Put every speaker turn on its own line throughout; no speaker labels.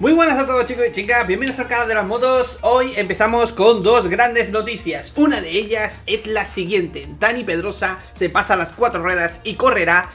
Muy buenas a todos chicos y chicas, bienvenidos al canal de las motos Hoy empezamos con dos grandes noticias. Una de ellas es la siguiente. Dani Pedrosa se pasa las cuatro ruedas y correrá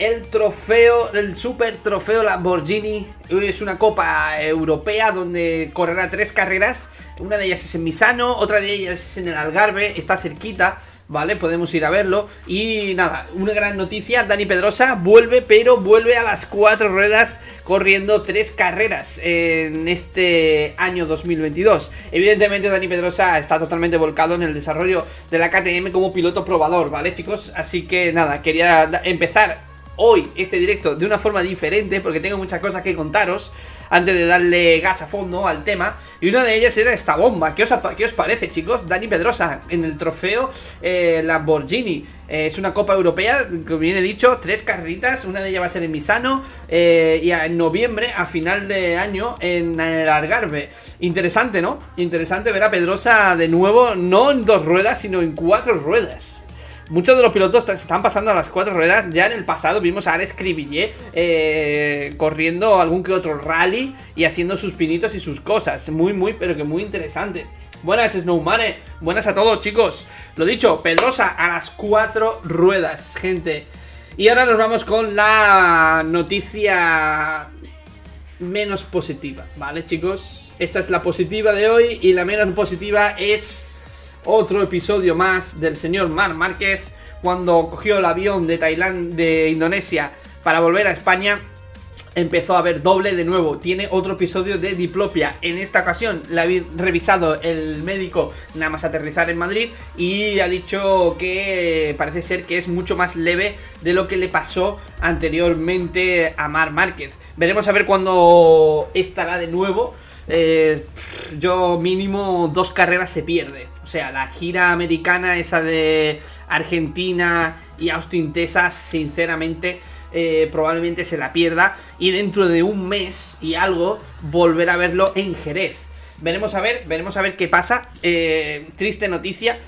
el trofeo, el super trofeo Lamborghini. Es una copa europea donde correrá tres carreras. Una de ellas es en Misano, otra de ellas es en el Algarve, está cerquita ¿vale? Podemos ir a verlo. Y nada, una gran noticia, Dani Pedrosa vuelve, pero vuelve a las cuatro ruedas corriendo tres carreras en este año 2022. Evidentemente Dani Pedrosa está totalmente volcado en el desarrollo de la KTM como piloto probador, ¿vale chicos? Así que nada, quería empezar hoy este directo de una forma diferente porque tengo muchas cosas que contaros antes de darle gas a fondo al tema. Y una de ellas era esta bomba. ¿Qué os, qué os parece, chicos? Dani Pedrosa en el trofeo eh, Lamborghini. Eh, es una Copa Europea, como bien he dicho, tres carreritas. Una de ellas va a ser en Misano eh, y en noviembre, a final de año, en el Algarve. Interesante, ¿no? Interesante ver a Pedrosa de nuevo, no en dos ruedas, sino en cuatro ruedas. Muchos de los pilotos están pasando a las cuatro ruedas. Ya en el pasado vimos a Ares eh, corriendo algún que otro rally y haciendo sus pinitos y sus cosas. Muy, muy, pero que muy interesante. Buenas, Snowmane. Buenas a todos, chicos. Lo dicho, Pedrosa a las cuatro ruedas, gente. Y ahora nos vamos con la noticia menos positiva, ¿vale, chicos? Esta es la positiva de hoy y la menos positiva es otro episodio más del señor Mar Márquez cuando cogió el avión de Tailandia, de Indonesia para volver a España. Empezó a ver doble de nuevo. Tiene otro episodio de diplopia. En esta ocasión la ha revisado el médico nada más aterrizar en Madrid y ha dicho que parece ser que es mucho más leve de lo que le pasó anteriormente a Mar Márquez. Veremos a ver cuándo estará de nuevo. Eh, yo mínimo dos carreras se pierde. O sea, la gira americana, esa de Argentina y Austin, Texas, sinceramente, eh, probablemente se la pierda. Y dentro de un mes y algo, volver a verlo en Jerez. Veremos a ver, veremos a ver qué pasa. Eh, triste noticia.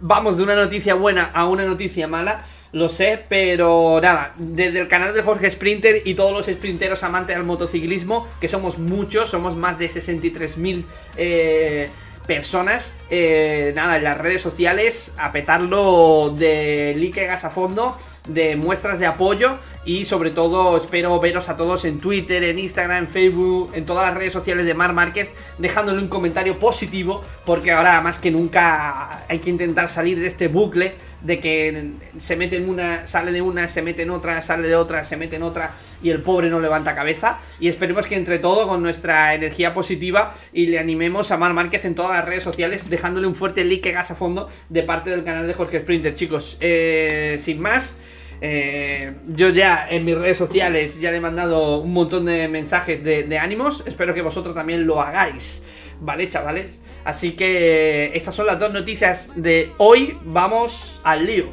Vamos de una noticia buena a una noticia mala, lo sé, pero nada, desde el canal de Jorge Sprinter y todos los sprinteros amantes del motociclismo, que somos muchos, somos más de 63.000 eh, personas, eh, nada, en las redes sociales, a petarlo de like gas a fondo, de muestras de apoyo y sobre todo espero veros a todos en Twitter, en Instagram, en Facebook, en todas las redes sociales de Mar Márquez, dejándole un comentario positivo, porque ahora más que nunca hay que intentar salir de este bucle de que se mete en una, sale de una, se mete en otra, sale de otra, se mete en otra y el pobre no levanta cabeza. Y esperemos que entre todo, con nuestra energía positiva y le animemos a Mar Márquez en todas las redes sociales, dejándole un fuerte like gas a fondo de parte del canal de Jorge Sprinter, chicos. Eh, sin más. Eh, yo ya en mis redes sociales ya le he mandado un montón de mensajes de, de ánimos. Espero que vosotros también lo hagáis. ¿Vale, chavales? Así que estas son las dos noticias de hoy. Vamos al lío.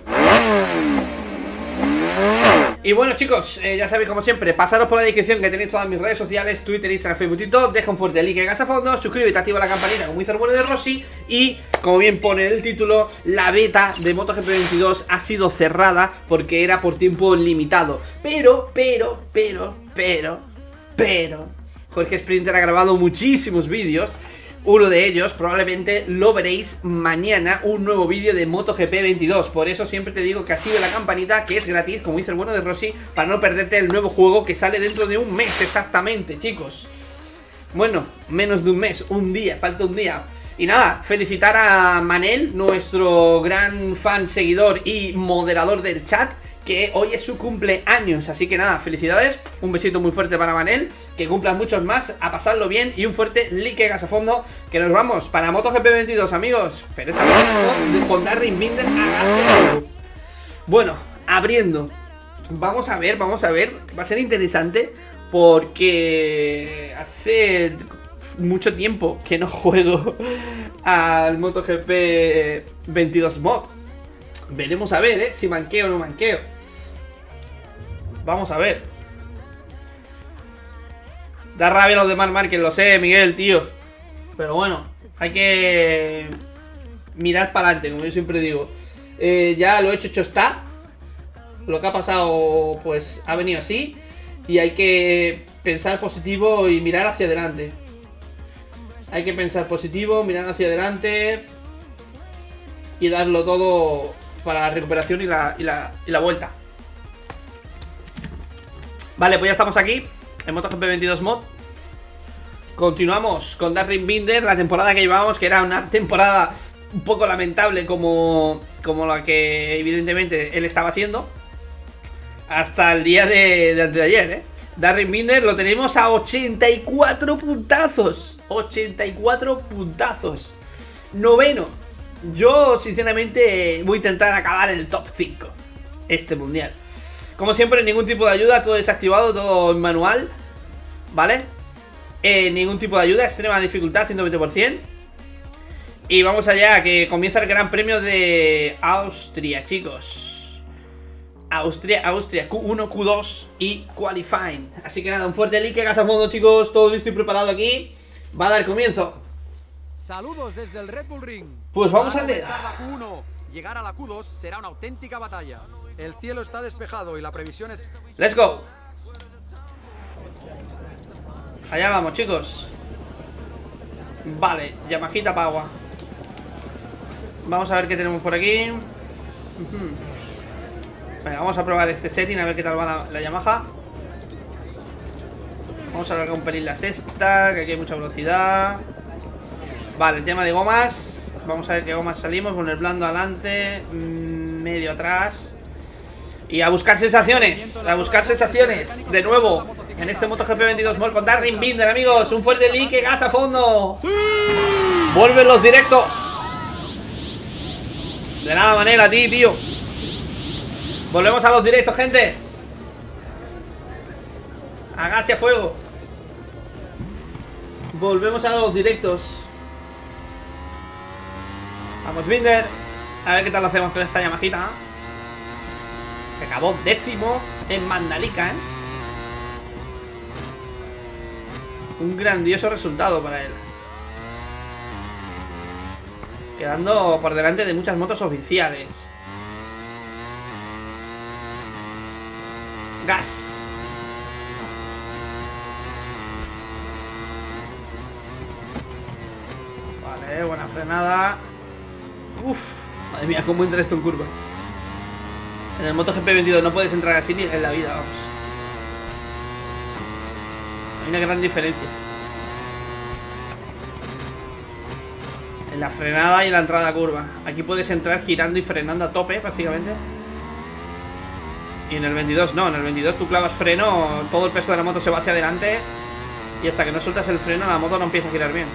Y bueno chicos, eh, ya sabéis como siempre, pasaros por la descripción que tenéis todas mis redes sociales, Twitter, Instagram, Facebook todo, deja un fuerte like en casa fondo, suscríbete, activa la campanita como hizo el bueno de Rossi y como bien pone el título, la beta de MotoGP 22 ha sido cerrada porque era por tiempo limitado. Pero, pero, pero, pero, pero, Jorge Sprinter ha grabado muchísimos vídeos uno de ellos probablemente lo veréis mañana, un nuevo vídeo de MotoGP 22. Por eso siempre te digo que active la campanita, que es gratis, como dice el bueno de Rossi, para no perderte el nuevo juego que sale dentro de un mes exactamente, chicos. Bueno, menos de un mes, un día, falta un día. Y nada, felicitar a Manel, nuestro gran fan, seguidor y moderador del chat que hoy es su cumpleaños. Así que nada, felicidades, un besito muy fuerte para Manel, que cumplan muchos más, a pasarlo bien y un fuerte like gas a fondo, que nos vamos para MotoGP 22, amigos. Pero esta vez con Binder a Bueno, abriendo. Vamos a ver, vamos a ver. Va a ser interesante porque hace mucho tiempo que no juego al MotoGP 22 mod. Veremos a ver, ¿eh? Si manqueo o no manqueo. Vamos a ver. Da rabia los demás Mar lo sé, Miguel, tío. Pero bueno, hay que mirar para adelante, como yo siempre digo. Eh, ya lo he hecho, hecho está. Lo que ha pasado, pues, ha venido así. Y hay que pensar positivo y mirar hacia adelante. Hay que pensar positivo, mirar hacia adelante y darlo todo para la recuperación y la, y la, y la vuelta. Vale, pues ya estamos aquí en MotoGP 22 Mod. Continuamos con Darren Binder, la temporada que llevábamos, que era una temporada un poco lamentable como, como la que evidentemente él estaba haciendo. Hasta el día de, de antes de ayer, ¿eh? Darren Binder lo tenemos a 84 puntazos. 84 puntazos. Noveno. Yo, sinceramente, voy a intentar acabar en el top 5. Este mundial. Como siempre, ningún tipo de ayuda, todo desactivado, todo en manual. ¿Vale? Eh, ningún tipo de ayuda, extrema dificultad, 120%. Y vamos allá, que comienza el Gran Premio de Austria, chicos. Austria, Austria, Q1, Q2 y Qualifying. Así que nada, un fuerte like, gas a fondo chicos, todo listo y preparado aquí. Va a dar comienzo.
Saludos desde el Red Bull Ring.
Pues vamos a leer.
Q1. Llegar a la Q2 será una auténtica batalla. El cielo está despejado y la previsión es...
Let's go. Allá vamos, chicos. Vale, Yamajita Pagua. Vamos a ver qué tenemos por aquí. Venga, vamos a probar este setting a ver qué tal va la, Yamaha. Vamos a alargar un pelín la sexta, que aquí hay mucha velocidad. Vale, el tema de gomas. Vamos a ver qué gomas salimos. Con el blando adelante, medio atrás. Y a buscar sensaciones, a buscar sensaciones. De nuevo, en este MotoGP 22 Mall con Darren Binder, amigos. Un fuerte like, gas a fondo. Vuelven los directos. De nada manera, ti, tío. Volvemos a los directos, gente. A gas y a fuego. Volvemos a los directos. Vamos, Binder. A ver qué tal lo hacemos con esta Yamajita. Que acabó décimo en Mandalika, ¿eh? Un grandioso resultado para él. Quedando por delante de muchas motos oficiales. Gas. Vale, buena frenada. Uf, madre mía, cómo entra esto en curva. En el MotoGP 22 no puedes entrar así ni en la vida, vamos. Hay una gran diferencia. En la frenada y en la entrada a curva. Aquí puedes entrar girando y frenando a tope, básicamente. Y en el 22 no, en el 22 tú clavas freno, todo el peso de la moto se va hacia adelante y hasta que no sueltas el freno la moto no empieza a girar bien.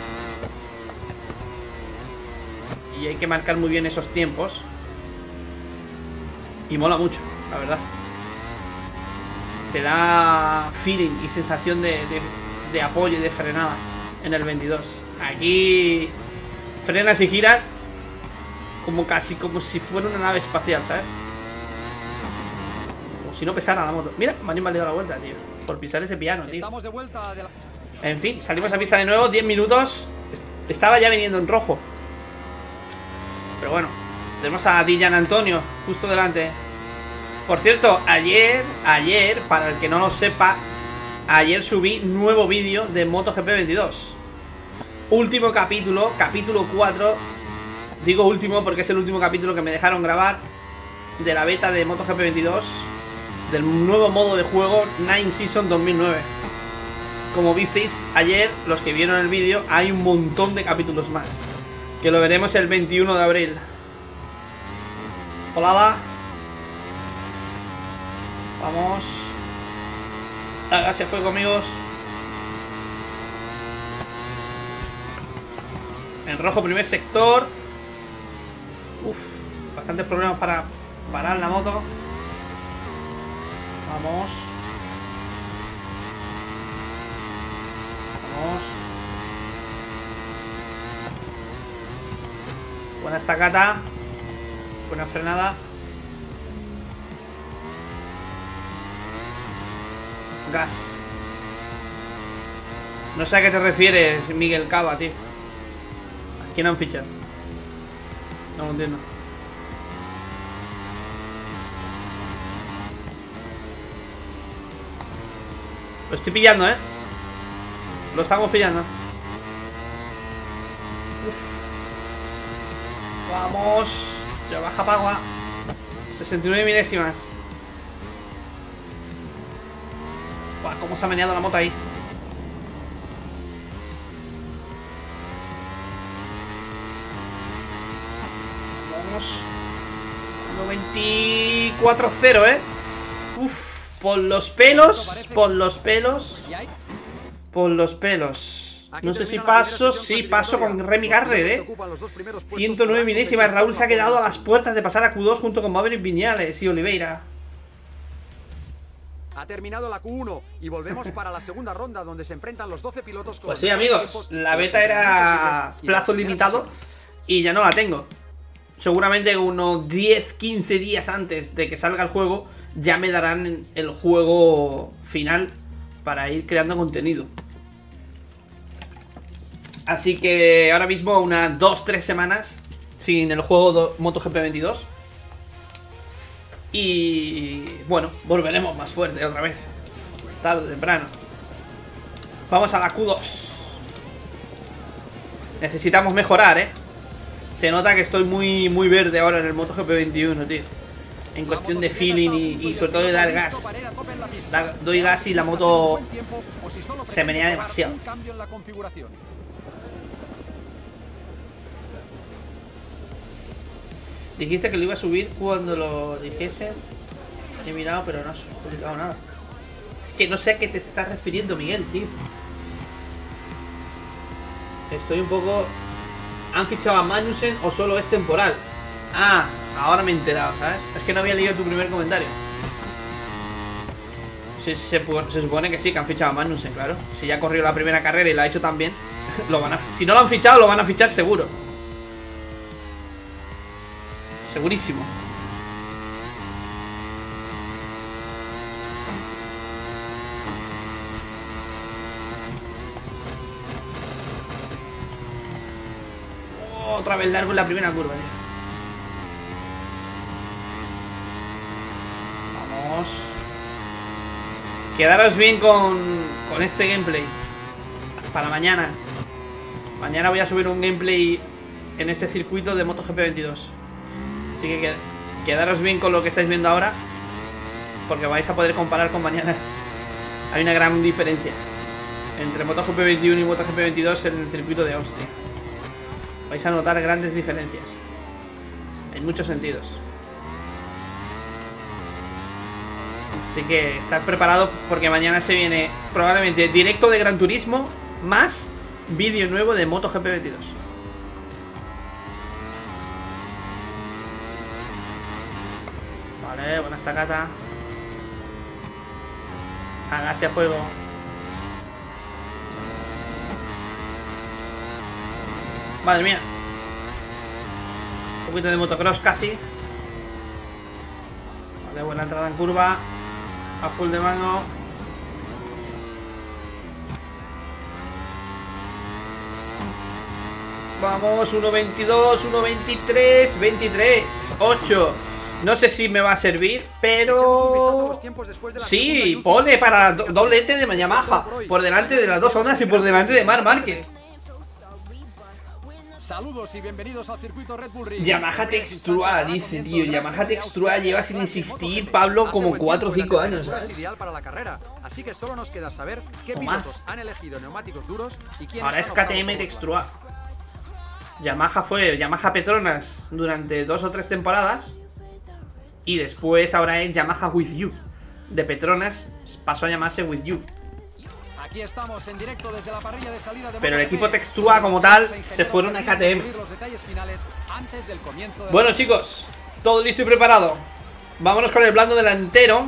Y hay que marcar muy bien esos tiempos. Y mola mucho, la verdad. Te da feeling y sensación de, de apoyo y de frenada en el 22. Aquí frenas y giras como casi como si fuera una nave espacial, ¿sabes? si no pesara la moto. Mira, me han invalidado la vuelta, tío. Por pisar ese piano, tío.
Estamos de vuelta
En fin, salimos a pista de nuevo, 10 minutos. Estaba ya viniendo en rojo. Pero bueno, tenemos a Dillan Antonio justo delante. Por cierto, ayer, ayer, para el que no lo sepa, ayer subí nuevo vídeo de MotoGP 22. Último capítulo, capítulo 4. Digo último porque es el último capítulo que me dejaron grabar de la beta de MotoGP 22 del nuevo modo de juego Nine Season 2009. Como visteis ayer, los que vieron el vídeo, hay un montón de capítulos más. Que lo veremos el 21 de abril. Hola. Vamos. Hágase fuego, amigos. En rojo, primer sector. Uf, bastantes problemas para parar la moto. Vamos. Vamos. Buena sacata. Buena frenada. Gas. No sé a qué te refieres, Miguel Cava, tío. ¿A quién han fichado? No lo entiendo. Lo estoy pillando, ¿eh? Lo estamos pillando Uf. Vamos Ya baja Pagua. 69 milésimas. Buah, cómo se ha meneado la moto ahí. Vamos. 94-0, ¿eh? Uf, por los pelos Por los pelos Por los pelos no sé si paso, sí, paso con Remy Garrer, ¿eh? 109 milésimas. Raúl se ha quedado a las puertas de pasar a Q2 junto con Maverick Viñales y Oliveira.
Ha terminado la Q1 y volvemos para la segunda ronda donde se enfrentan los 12 pilotos
Pues sí, amigos, la beta era plazo limitado y ya no la tengo. Seguramente unos 10-15 días antes de que salga el juego ya me darán el juego final para ir creando contenido. Así que ahora mismo unas 2-3 semanas sin el juego MotoGP 22. Y bueno, volveremos más fuerte otra vez. Tarde o temprano. Vamos a la Q2. Necesitamos mejorar, ¿eh? Se nota que estoy muy, muy verde ahora en el MotoGP 21, tío. En cuestión de feeling y, sobre todo de dar gas. doy gas y la moto se menea demasiado. Dijiste que lo iba a subir cuando lo dijese. He mirado, pero no he publicado nada. Es que no sé a qué te estás refiriendo, Miguel, tío. Estoy un poco... ¿Han fichado a Magnussen o solo es temporal? Ah, ahora me he enterado, ¿sabes? Es que no había leído tu primer comentario. Se, se, supone que sí, que han fichado a Magnussen, claro. Si ya ha corrido la primera carrera y la ha hecho tan bien, lo van a, si no lo han fichado, lo van a fichar seguro. Segurísimo. otra vez largo en la primera curva, Vamos. Quedaros bien con, con este gameplay. Para mañana. Mañana voy a subir un gameplay en este circuito de MotoGP 22. Así que quedaros bien con lo que estáis viendo ahora. Porque vais a poder comparar con mañana. Hay una gran diferencia entre MotoGP 21 y MotoGP 22 en el circuito de Austria. Vais a notar grandes diferencias. En muchos sentidos. Así que estar preparado porque mañana se viene probablemente directo de Gran Turismo más vídeo nuevo de MotoGP 22. Vale, buena estacata. Hágase a fuego. Madre mía. Un poquito de motocross casi. Vale, buena entrada en curva. A full de mano. Vamos, 1.22, 1.23, 23, 8. No sé si me va a servir, pero... Sí, pole para doblete de Yamaha. Por delante de las dos ondas y por delante de Mar Márquez.
Saludos y bienvenidos al circuito Red Bull
Yamaha Textura, dice, tío. Yamaha Textura lleva sin insistir, Pablo, como 4 o 5 años.
ideal para la carrera, así que solo nos queda saber qué pilotos han elegido neumáticos duros y
Ahora es KTM Textura. Yamaha fue Yamaha Petronas durante dos o tres temporadas. Y después ahora es Yamaha With You. De Petronas pasó a llamarse With You.
estamos en directo desde la parrilla de salida
Pero el equipo Textua como tal se fueron a KTM. Bueno chicos, todo listo y preparado. Vámonos con el blando delantero,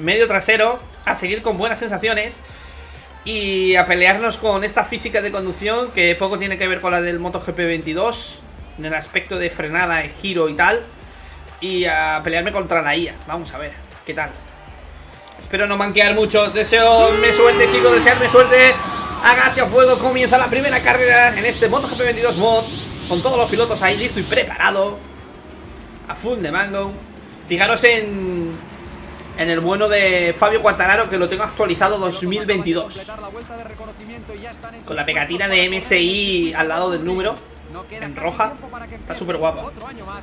medio trasero, a seguir con buenas sensaciones y a pelearnos con esta física de conducción que poco tiene que ver con la del MotoGP 22 en el aspecto de frenada, giro y tal. Y a pelearme contra la IA. Vamos a ver, ¿qué tal? Espero no manquear mucho. Deseo me suerte, chicos. Desearme suerte. Hágase a fuego. Comienza la primera carrera en este MotoGP 22 mod. Con todos los pilotos ahí listo y preparado. A full de mango. Fijaros en, En el bueno de Fabio Quartararo, que lo tengo actualizado 2022. Con la pegatina de MSI al lado del número. En roja. Está súper guapa.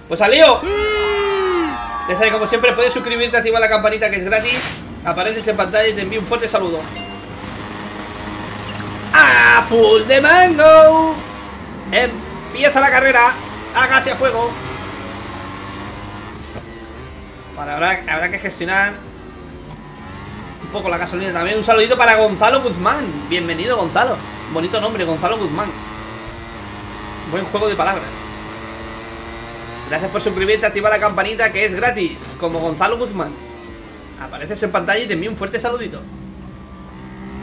Pues Leo Ya sabes, como siempre, puedes suscribirte, activar la campanita que es gratis. Apareces en pantalla y te envío un fuerte saludo. ¡A full de mango! Empieza la carrera. Hágase a fuego. Vale, ahora habrá que gestionar un poco la gasolina también. Un saludito para Gonzalo Guzmán. Bienvenido, Gonzalo. Bonito nombre, Gonzalo Guzmán. Buen juego de palabras. Gracias por suscribirte, activa la campanita que es gratis, como Gonzalo Guzmán. Apareces en pantalla y te envío un fuerte saludito.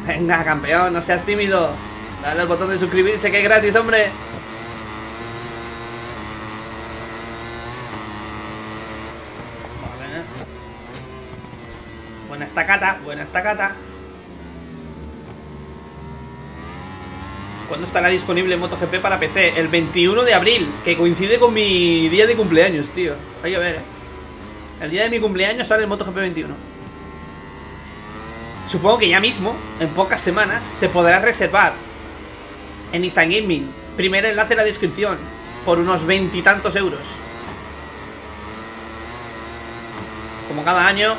Venga, campeón, no seas tímido. Dale al botón de suscribirse que es gratis, hombre. Buena estacata, buena estacata. ¿Cuándo estará disponible MotoGP para PC? El 21 de abril, que coincide con mi día de cumpleaños, tío. Hay que ver, ¿eh? El día de mi cumpleaños sale el MotoGP 21. Supongo que ya mismo, en pocas semanas, se podrá reservar en Instant Gaming. Primer enlace en la descripción, por unos veintitantos euros. Como cada año,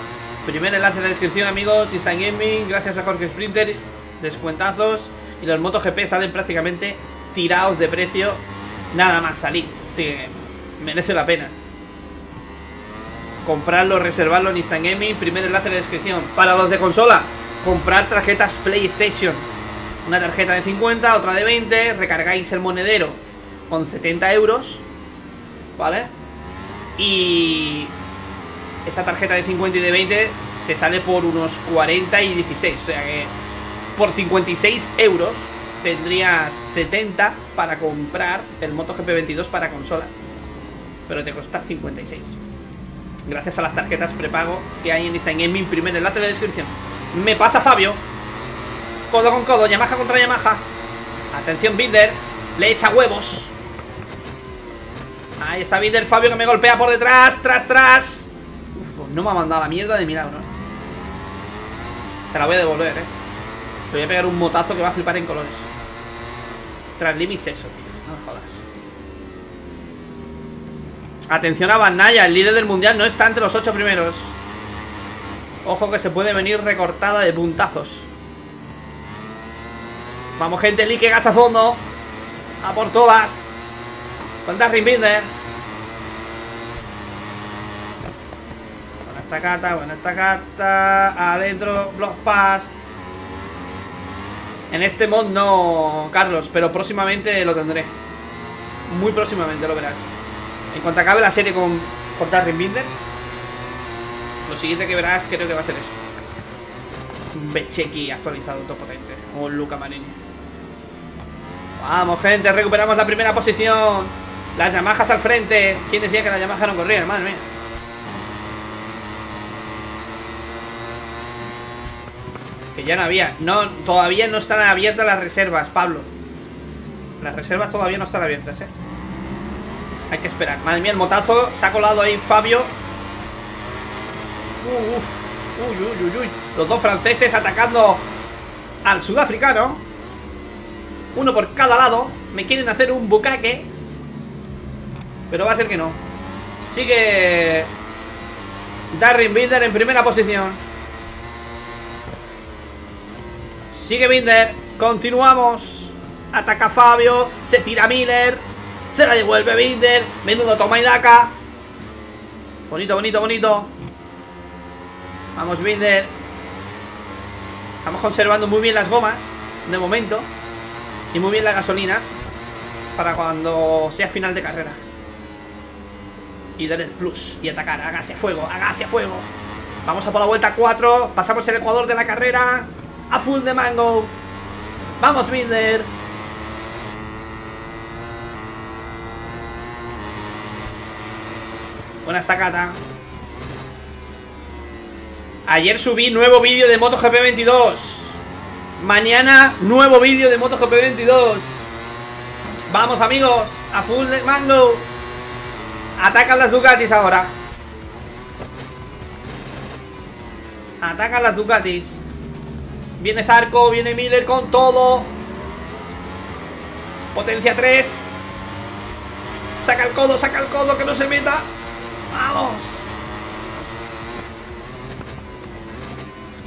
Primer enlace en la descripción, amigos. Instant Gaming, gracias a Jorge Sprinter. Descuentazos. Y los MotoGP salen prácticamente tirados de precio. Nada más salir. Así que merece la pena. Comprarlo, reservarlo en Instant Gaming. Primer enlace en la descripción. Para los de consola, comprar tarjetas PlayStation. Una tarjeta de 50, otra de 20. Recargáis el monedero con 70 euros. ¿Vale? Y esa tarjeta de 50 y de 20 te sale por unos 40 y 16. O sea que por 56 euros tendrías 70 para comprar el MotoGP 22 para consola. Pero te cuesta 56. Gracias a las tarjetas prepago que hay en Instant Gaming. Primer enlace de descripción. Me pasa Fabio. Codo con codo, Yamaha contra Yamaha. Atención, Binder. Le echa huevos. Ahí está Binder, Fabio que me golpea por detrás. Tras, tras. No me ha mandado la mierda de milagro. Se la voy a devolver, eh. Voy a pegar un motazo que va a flipar en colores. Tras límites eso, tío. No jodas. Atención a Van el líder del mundial no está entre los ocho primeros. Ojo que se puede venir recortada de puntazos. Vamos, gente, lique gas a fondo. A por todas. Con Darren Binder. estacata, buena estacata. Adentro, block pass. En este mod no, Carlos, pero próximamente lo tendré. Muy próximamente lo verás. En cuanto acabe la serie con, con Binder, lo siguiente que verás creo que va a ser eso. Un Becheki actualizado, todo potente. O un Luca Marini. Vamos, gente, recuperamos la primera posición. Las Yamahas al frente. ¿Quién decía que las Yamaha no corrían? Madre mía. Ya no había. No, todavía no están abiertas las reservas, Pablo. Las reservas todavía no están abiertas, eh. Hay que esperar. Madre mía, el motazo. Se ha colado ahí Fabio. Uy, uy, uy, uy. Los dos franceses atacando al sudafricano. Uno por cada lado. Me quieren hacer un bucaque. Pero va a ser que no. Sigue Darren Binder en primera posición. Sigue Binder. Continuamos. Ataca Fabio. Se tira Miller. Se la devuelve Binder. Menudo toma y daca. Bonito, bonito, bonito. Vamos, Binder. Estamos conservando muy bien las gomas. De momento. Y muy bien la gasolina. Para cuando sea final de carrera. Y dar el plus. Y atacar. Hágase fuego. Hágase fuego. Vamos a por la vuelta 4. Pasamos el Ecuador de la carrera a full de mango. Vamos, Binder. Buena estacata. Ayer subí nuevo vídeo de MotoGP 22. Mañana nuevo vídeo de MotoGP 22. Vamos, amigos. A full de mango. Atacan las Ducatis ahora. Atacan las Ducatis. Viene Zarco, viene Miller con todo. Potencia 3. Saca el codo, saca el codo, que no se meta. ¡Vamos!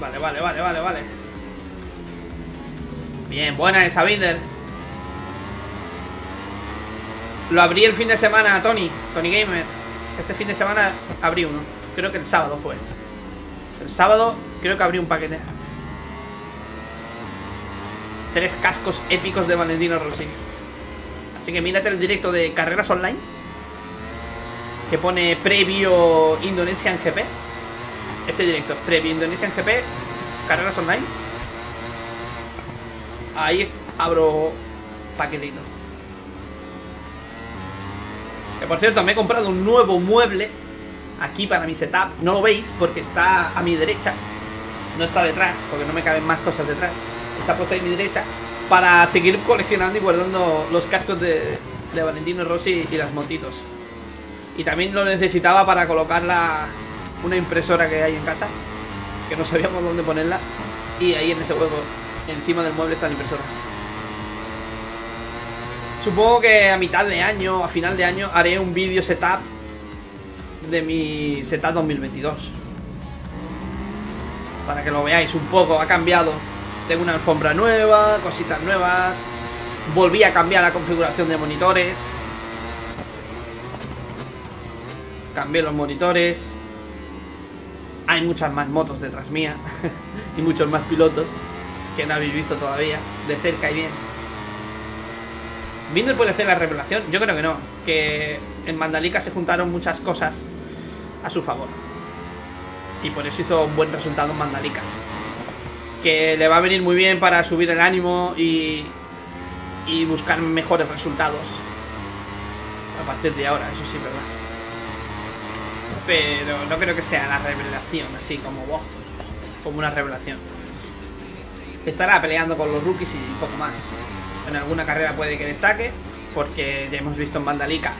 Vale, vale, vale, vale, vale. Bien, buena esa Binder. Lo abrí el fin de semana, Tony. Tony Gamer. Este fin de semana abrí uno. Creo que el sábado fue. El sábado creo que abrí un paquete. Tres cascos épicos de Valentino Rossi. Así que mírate el directo de carreras online. Que pone previo Indonesian GP. Ese directo, previo Indonesian GP. Carreras online. Ahí abro paquetito. Que por cierto, me he comprado un nuevo mueble aquí para mi setup. No lo veis porque está a mi derecha. No está detrás, porque no me caben más cosas detrás. Está puesto a mi derecha para seguir coleccionando y guardando los cascos de, de Valentino Rossi y las motitos. Y también lo necesitaba para colocar la, una impresora que hay en casa, que no sabíamos dónde ponerla. Y ahí en ese hueco, encima del mueble está la impresora. Supongo que a mitad de año, a final de año, haré un vídeo setup de mi setup 2022. Para que lo veáis un poco, ha cambiado. Tengo una alfombra nueva, cositas nuevas. Volví a cambiar la configuración de monitores. Cambié los monitores. Hay muchas más motos detrás mía. y muchos más pilotos que no habéis visto todavía. De cerca y bien. Binder puede hacer la revelación. Yo creo que no. Que en Mandalika se juntaron muchas cosas a su favor. Y por eso hizo un buen resultado en Mandalika. Que le va a venir muy bien para subir el ánimo y, buscar mejores resultados. A partir de ahora, eso sí, ¿verdad? Pero no creo que sea la revelación, así como vos. Como una revelación. Estará peleando con los rookies y poco más. En alguna carrera puede que destaque, porque ya hemos visto en Mandalika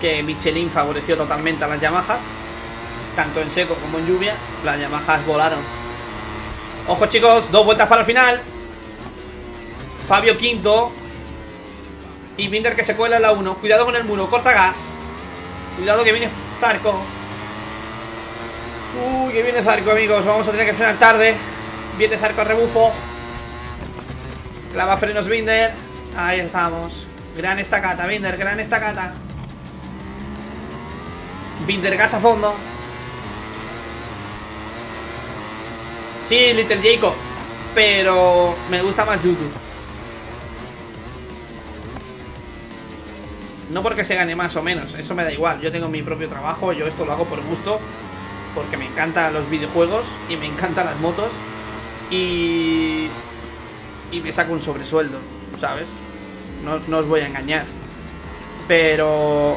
que Michelin favoreció totalmente a las Yamahas. Tanto en seco como en lluvia, las Yamahas volaron. Ojo chicos, dos vueltas para el final. Fabio quinto. Y Binder que se cuela en la 1. Cuidado con el muro, corta gas. Cuidado que viene Zarco. Uy, que viene Zarco, amigos. Vamos a tener que frenar tarde. Viene Zarco a rebufo. Clava frenos Binder. Ahí estamos. Gran estacata, Binder, gran estacata. Binder gas a fondo. Sí, Little Jacob. Pero me gusta más YouTube. No porque se gane más o menos, eso me da igual. Yo tengo mi propio trabajo, yo esto lo hago por gusto. Porque me encantan los videojuegos y me encantan las motos. Y. Y me saco un sobresueldo, ¿sabes? No, no os voy a engañar. Pero.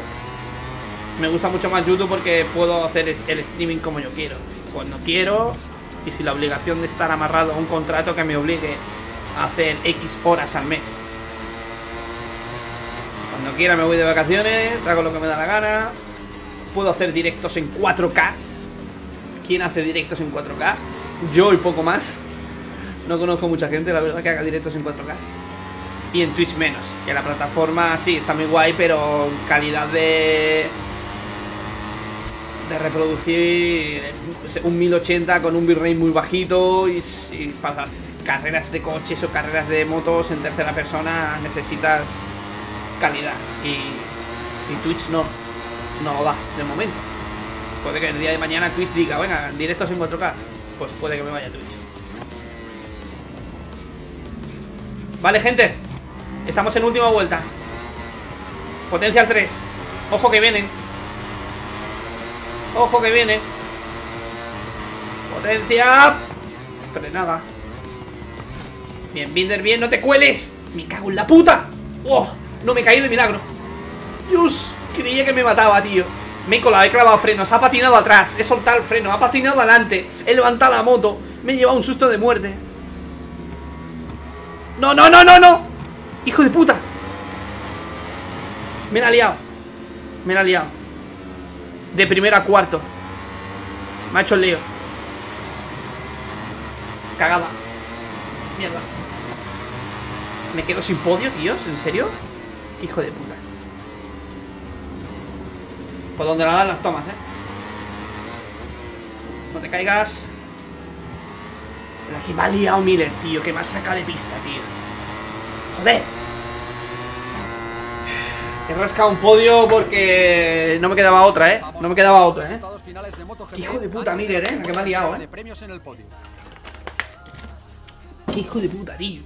Me gusta mucho más YouTube porque puedo hacer el streaming como yo quiero. Cuando quiero y sin la obligación de estar amarrado a un contrato que me obligue a hacer X horas al mes. Cuando quiera me voy de vacaciones, hago lo que me da la gana. Puedo hacer directos en 4K. ¿Quién hace directos en 4K? Yo y poco más. No conozco mucha gente, la verdad, que haga directos en 4K. Y en Twitch menos. Que la plataforma sí está muy guay, pero calidad de reproducir un 1080 con un bitrate muy bajito y, y, para carreras de coches o carreras de motos en tercera persona necesitas calidad y, Twitch no, no lo da de momento. Puede que el día de mañana Twitch diga, venga, directos en 4K, pues puede que me vaya Twitch. Vale, gente, estamos en última vuelta. Potencial 3. Ojo que vienen. Ojo que viene. Potencia. Frenada. Bien, Binder, bien, no te cueles. Me cago en la puta. Oh, no me caí de milagro. Dios, creía que me mataba, tío. Me he colado, he clavado frenos, ha patinado atrás, he soltado el freno, ha patinado adelante, he levantado la moto, me he llevado un susto de muerte. No, no, no, no, no. Hijo de puta. Me la ha liado. Me la ha liado. De primero a cuarto. El lío. Cagada. Mierda. Me quedo sin podio, tíos. ¿En serio? Hijo de puta. Por donde la dan las tomas, eh. No te caigas. Pero aquí me ha liado Miller, tío. Que me ha sacado de pista, tío. Joder. He rascado un podio porque no me quedaba otra, ¿eh? No me quedaba otra, ¿eh? Qué hijo de puta, Miller, ¿eh? Que me ha liado, ¿eh? Qué hijo de puta, tío.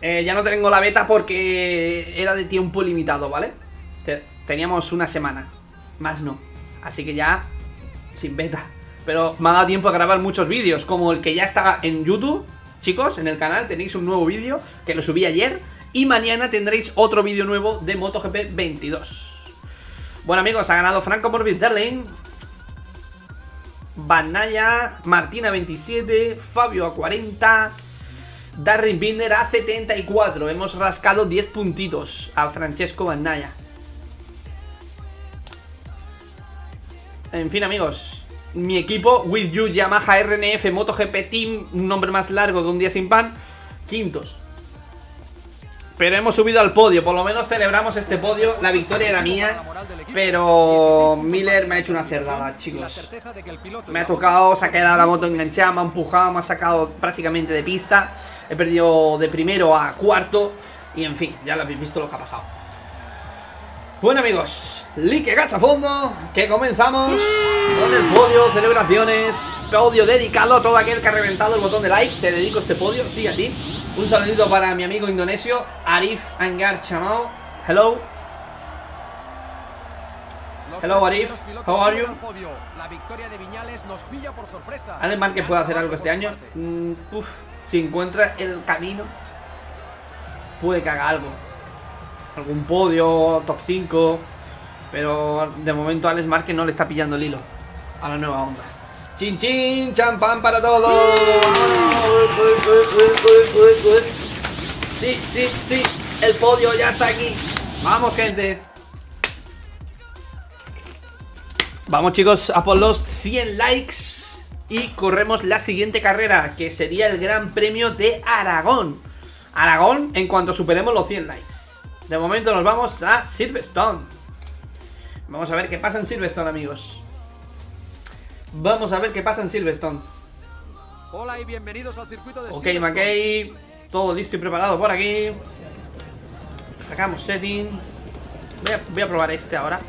Eh, ya no tengo la beta porque era de tiempo limitado, ¿vale? Teníamos una semana. Más no. Así que ya sin beta. Pero me ha dado tiempo a grabar muchos vídeos, como el que ya está en YouTube. Chicos, en el canal tenéis un nuevo vídeo que lo subí ayer. Y mañana tendréis otro vídeo nuevo de MotoGP 22. Bueno amigos, ha ganado Franco Morbid Derling. Banaya, Martina 27, Fabio a 40, Darren Binder a 74. Hemos rascado 10 puntitos a Francesco Banaya. En fin, amigos. Mi equipo, With You, Yamaha RNF, MotoGP Team, un nombre más largo de un día sin pan, quintos. Pero hemos subido al podio, por lo menos celebramos este podio. La victoria era mía, pero Miller me ha hecho una cerdada, chicos. Me ha tocado, se ha quedado la moto enganchada, me ha empujado, me ha sacado prácticamente de pista. He perdido de primero a cuarto y en fin, ya lo habéis visto lo que ha pasado. Bueno amigos, Like gas a fondo, que comenzamos con el podio, celebraciones, podio dedicado a todo aquel que ha reventado el botón de like. Te dedico este podio, sí, a ti. Un saludito para mi amigo indonesio, Arif Angar Chamao. Hello. Hello Arif, how are you? ¿Alguien que pueda hacer algo este año? Mm, si encuentra el camino, puede que haga algo. Algún podio, top 5 pero de momento Alex Marquez no le está pillando el hilo a la nueva onda. ¡Chin, chin! ¡Champán para todos! Sí, sí, sí. El podio ya está aquí. Vamos, gente. Vamos, chicos, a por los 100 likes. Y corremos la siguiente carrera, que sería el Gran Premio de Aragón. Aragón en cuanto superemos los 100 likes. De momento nos vamos a Silverstone. Vamos a ver qué pasa en Silverstone, amigos. Vamos a ver qué pasa en Silverstone.
Hola y bienvenidos al circuito de
Ok, McKay. Todo listo y preparado por aquí. Sacamos setting. Voy a, probar este ahora.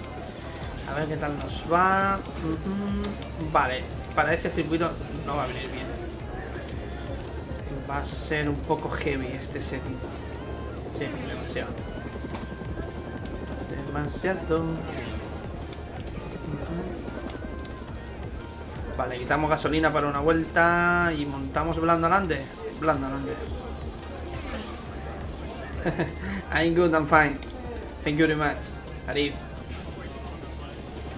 A ver qué tal nos va. Vale, para ese circuito no va a venir bien. Va a ser un poco heavy este setting. Sí, demasiado. Demasiado. Vale, quitamos gasolina para una vuelta y montamos. Blando adelante. I'm good, I'm fine. Thank you very much. Arif.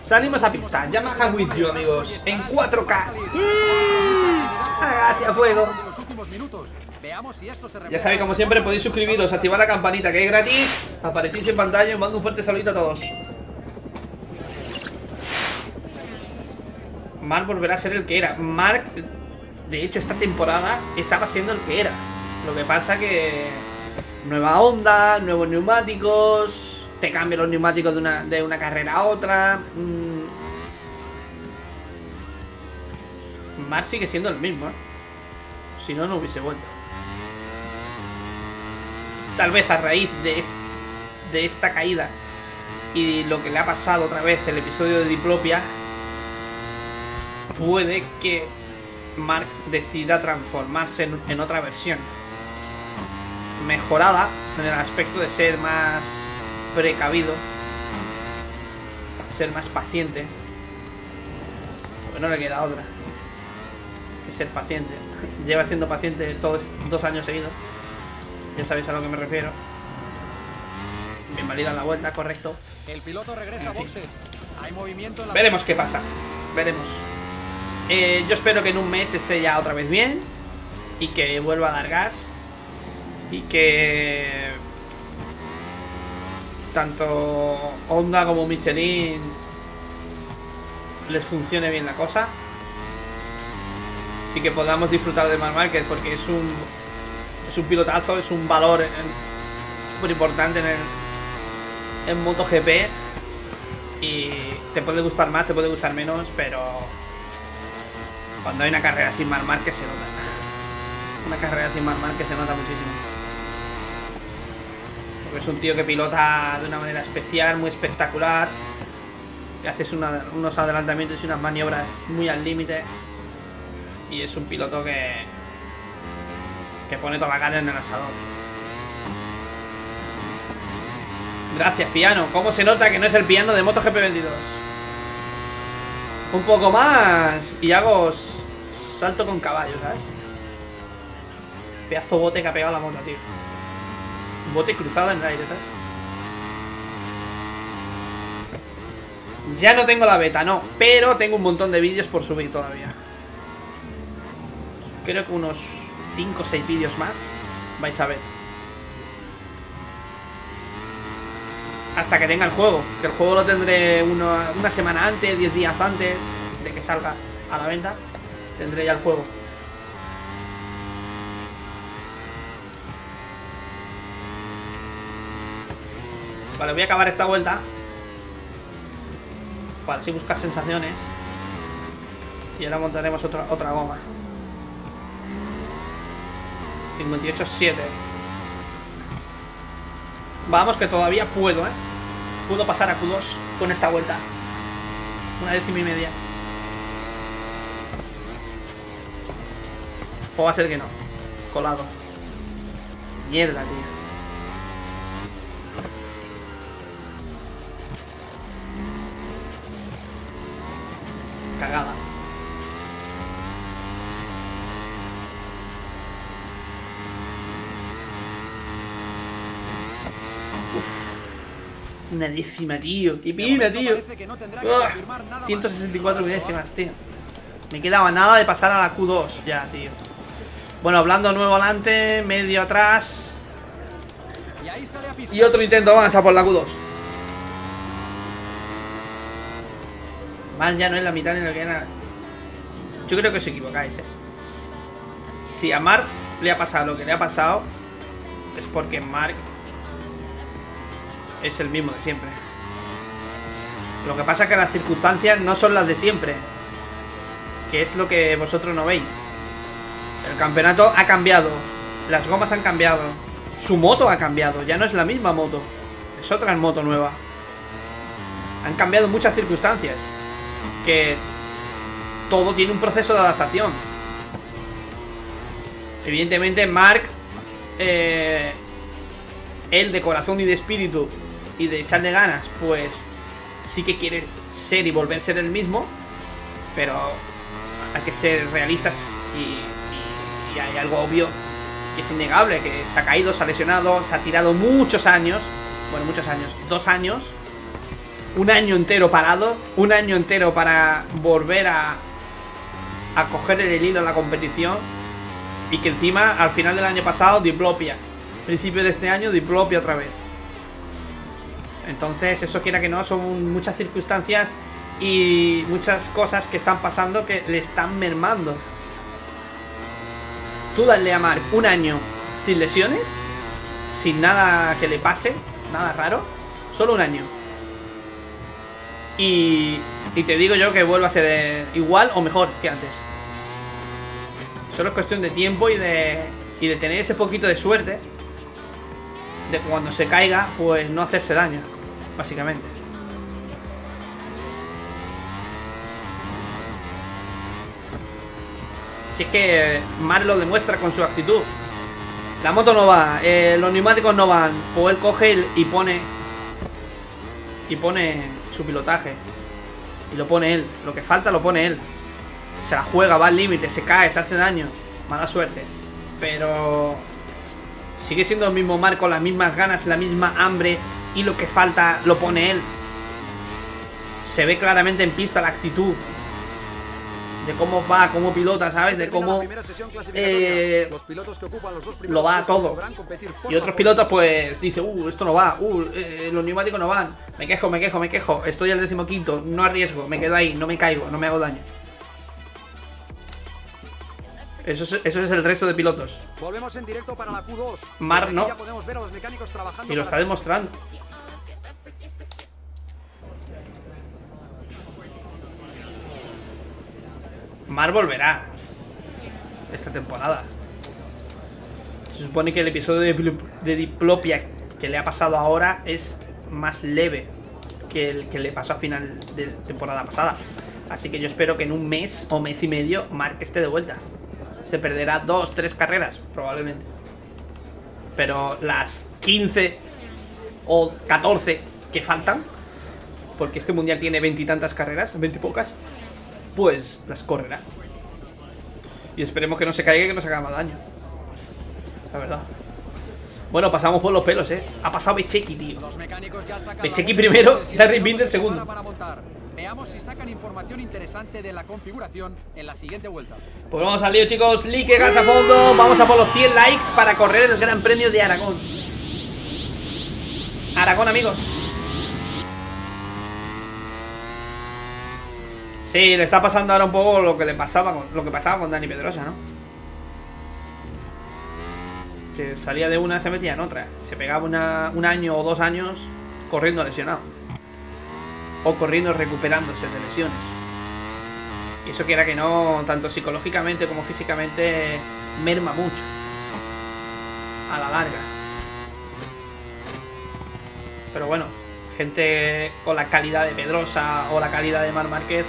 Salimos a pista. Yamaha with you, amigos. En 4K. ¡Sí! Hacia fuego. Ya sabéis, como siempre, podéis suscribiros, activar la campanita que es gratis. Aparecéis en pantalla os mando un fuerte saludito a todos. Mark volverá a ser el que era. Mark, de hecho, esta temporada estaba siendo el que era. Lo que pasa que nueva onda, nuevos neumáticos, te cambian los neumáticos de una, de una carrera a otra. Mm. Mark sigue siendo el mismo, ¿eh? Si no, no hubiese vuelto. Tal vez a raíz de, de esta caída y lo que le ha pasado otra vez el episodio de Diplopia, puede que Mark decida transformarse en, otra versión. Mejorada en el aspecto de ser más precavido, ser más paciente. Porque no le queda otra que ser paciente. Lleva siendo paciente todos dos años seguidos. Ya sabéis a lo que me refiero. Bienvenido a la vuelta, correcto.
El piloto regresa a boxe. Hay movimiento
Veremos qué pasa. Veremos. Eh, yo espero que en un mes esté ya otra vez bien y que vuelva a dar gas y que tanto Honda como Michelin les funcione bien la cosa. y que podamos disfrutar de Marc Márquez porque es un es un pilotazo, es un valor súper importante en el en MotoGP y te puede gustar más, te puede gustar menos, pero cuando hay una carrera sin Marc Márquez se nota. Una carrera sin Marc Márquez se nota muchísimo. Porque es un tío que pilota de una manera especial, muy espectacular. Que haces unos adelantamientos y unas maniobras muy al límite. Y es un piloto que. que pone toda la cara en el asador. Gracias, piano. ¿Cómo se nota que no es el piano de MotoGP 22? Un poco más y hago salto con caballo, ¿sabes? Pedazo bote que ha pegado la moto, tío. Bote cruzado en aire, ¿sabes? Ya no tengo la beta, no. Pero tengo un montón de vídeos por subir todavía. Creo que unos 5 o 6 vídeos más vais a ver. hasta que tenga el juego. Que el juego lo tendré una semana antes, 10 días antes de que salga a la venta. Tendré ya el juego. Vale, voy a acabar esta vuelta. Para así buscar sensaciones. Y ahora montaremos otra, otra goma. 58.7 Vamos, que todavía puedo, ¿eh? Puedo pasar a Q2 con esta vuelta. Una décima y media. O va a ser que no. Colado. Mierda, tío. Cagada. Una décima, tío. Qué pena, tío. 164 milésimas, tío. Me quedaba nada de pasar a la Q2 ya, tío. Bueno, hablando nuevo adelante, medio atrás. Y otro intento más a por la Q2. Mal ya no es la mitad ni lo que era. Yo creo que os equivocáis, eh. Si a Mark le ha pasado lo que le ha pasado, es porque Mark es el mismo de siempre. Lo que pasa es que las circunstancias no son las de siempre. Que es lo que vosotros no veis. El campeonato ha cambiado. Las gomas han cambiado. Su moto ha cambiado. Ya no es la misma moto. Es otra moto nueva. Han cambiado muchas circunstancias. Que todo tiene un proceso de adaptación. Evidentemente, Mark, eh, él de corazón y de espíritu, y de echarle ganas, pues sí que quiere ser y volver a ser el mismo, pero hay que ser realistas y, hay algo obvio que es innegable, que se ha caído, se ha lesionado, se ha tirado muchos años, bueno, muchos años, dos años, un año entero parado, un año entero para volver a, a coger el hilo a la competición y que encima al final del año pasado diplopia, principio de este año diplopia otra vez. Entonces, eso quiera que no, son muchas circunstancias y muchas cosas que están pasando que le están mermando. Tú dale a Mark un año sin lesiones, sin nada que le pase, nada raro, solo un año. Y, y te digo yo que vuelva a ser eh, igual o mejor que antes. Solo es cuestión de tiempo y de, y de tener ese poquito de suerte de cuando se caiga, pues no hacerse daño básicamente. Si es que Mar lo demuestra con su actitud. La moto no va, eh, los neumáticos no van. O él coge y pone. Y pone su pilotaje. Y lo pone él. Lo que falta lo pone él. Se la juega, va al límite, se cae, se hace daño. Mala suerte. Pero. Sigue siendo el mismo Mar con las mismas ganas, la misma hambre y lo que falta lo pone él. Se ve claramente en pista la actitud de cómo va, cómo pilota, ¿sabes? De cómo eh, lo da todo. Y otros pilotos pues dice, uh, esto no va, uh, eh, los neumáticos no van. Me quejo, me quejo, me quejo. Estoy al decimoquinto, no arriesgo, me quedo ahí, no me caigo, no me hago daño. Eso es, eso es el resto de pilotos.
Volvemos en directo para la Q2.
Mar, no. Y lo está demostrando. Mar volverá esta temporada. Se supone que el episodio de, Diplo- de Diplopia que le ha pasado ahora es más leve que el que le pasó a final de temporada pasada. Así que yo espero que en un mes o mes y medio Mark esté de vuelta. Se perderá dos, tres carreras, probablemente. Pero las 15 o 14 que faltan, porque este mundial tiene veintitantas carreras, veintipocas, pues las correrá. Y esperemos que no se caiga y que no se haga más daño. La verdad. Bueno, pasamos por los pelos, eh. Ha pasado Becheki, tío. Becheki primero,
sesión
Binder
se
segundo.
Veamos si sacan información interesante de la configuración en la siguiente vuelta.
Pues vamos al lío, chicos. Like, gas a fondo. Vamos a por los 100 likes para correr el Gran Premio de Aragón. Aragón, amigos. Sí, le está pasando ahora un poco lo que le pasaba con, lo que pasaba con Dani Pedrosa, ¿no? Que salía de una, se metía en otra. Se pegaba un año o dos años corriendo lesionado. O corriendo recuperándose de lesiones. Y eso quiera que no, tanto psicológicamente como físicamente, merma mucho. A la larga. Pero bueno, gente con la calidad de Pedrosa o la calidad de Mar Márquez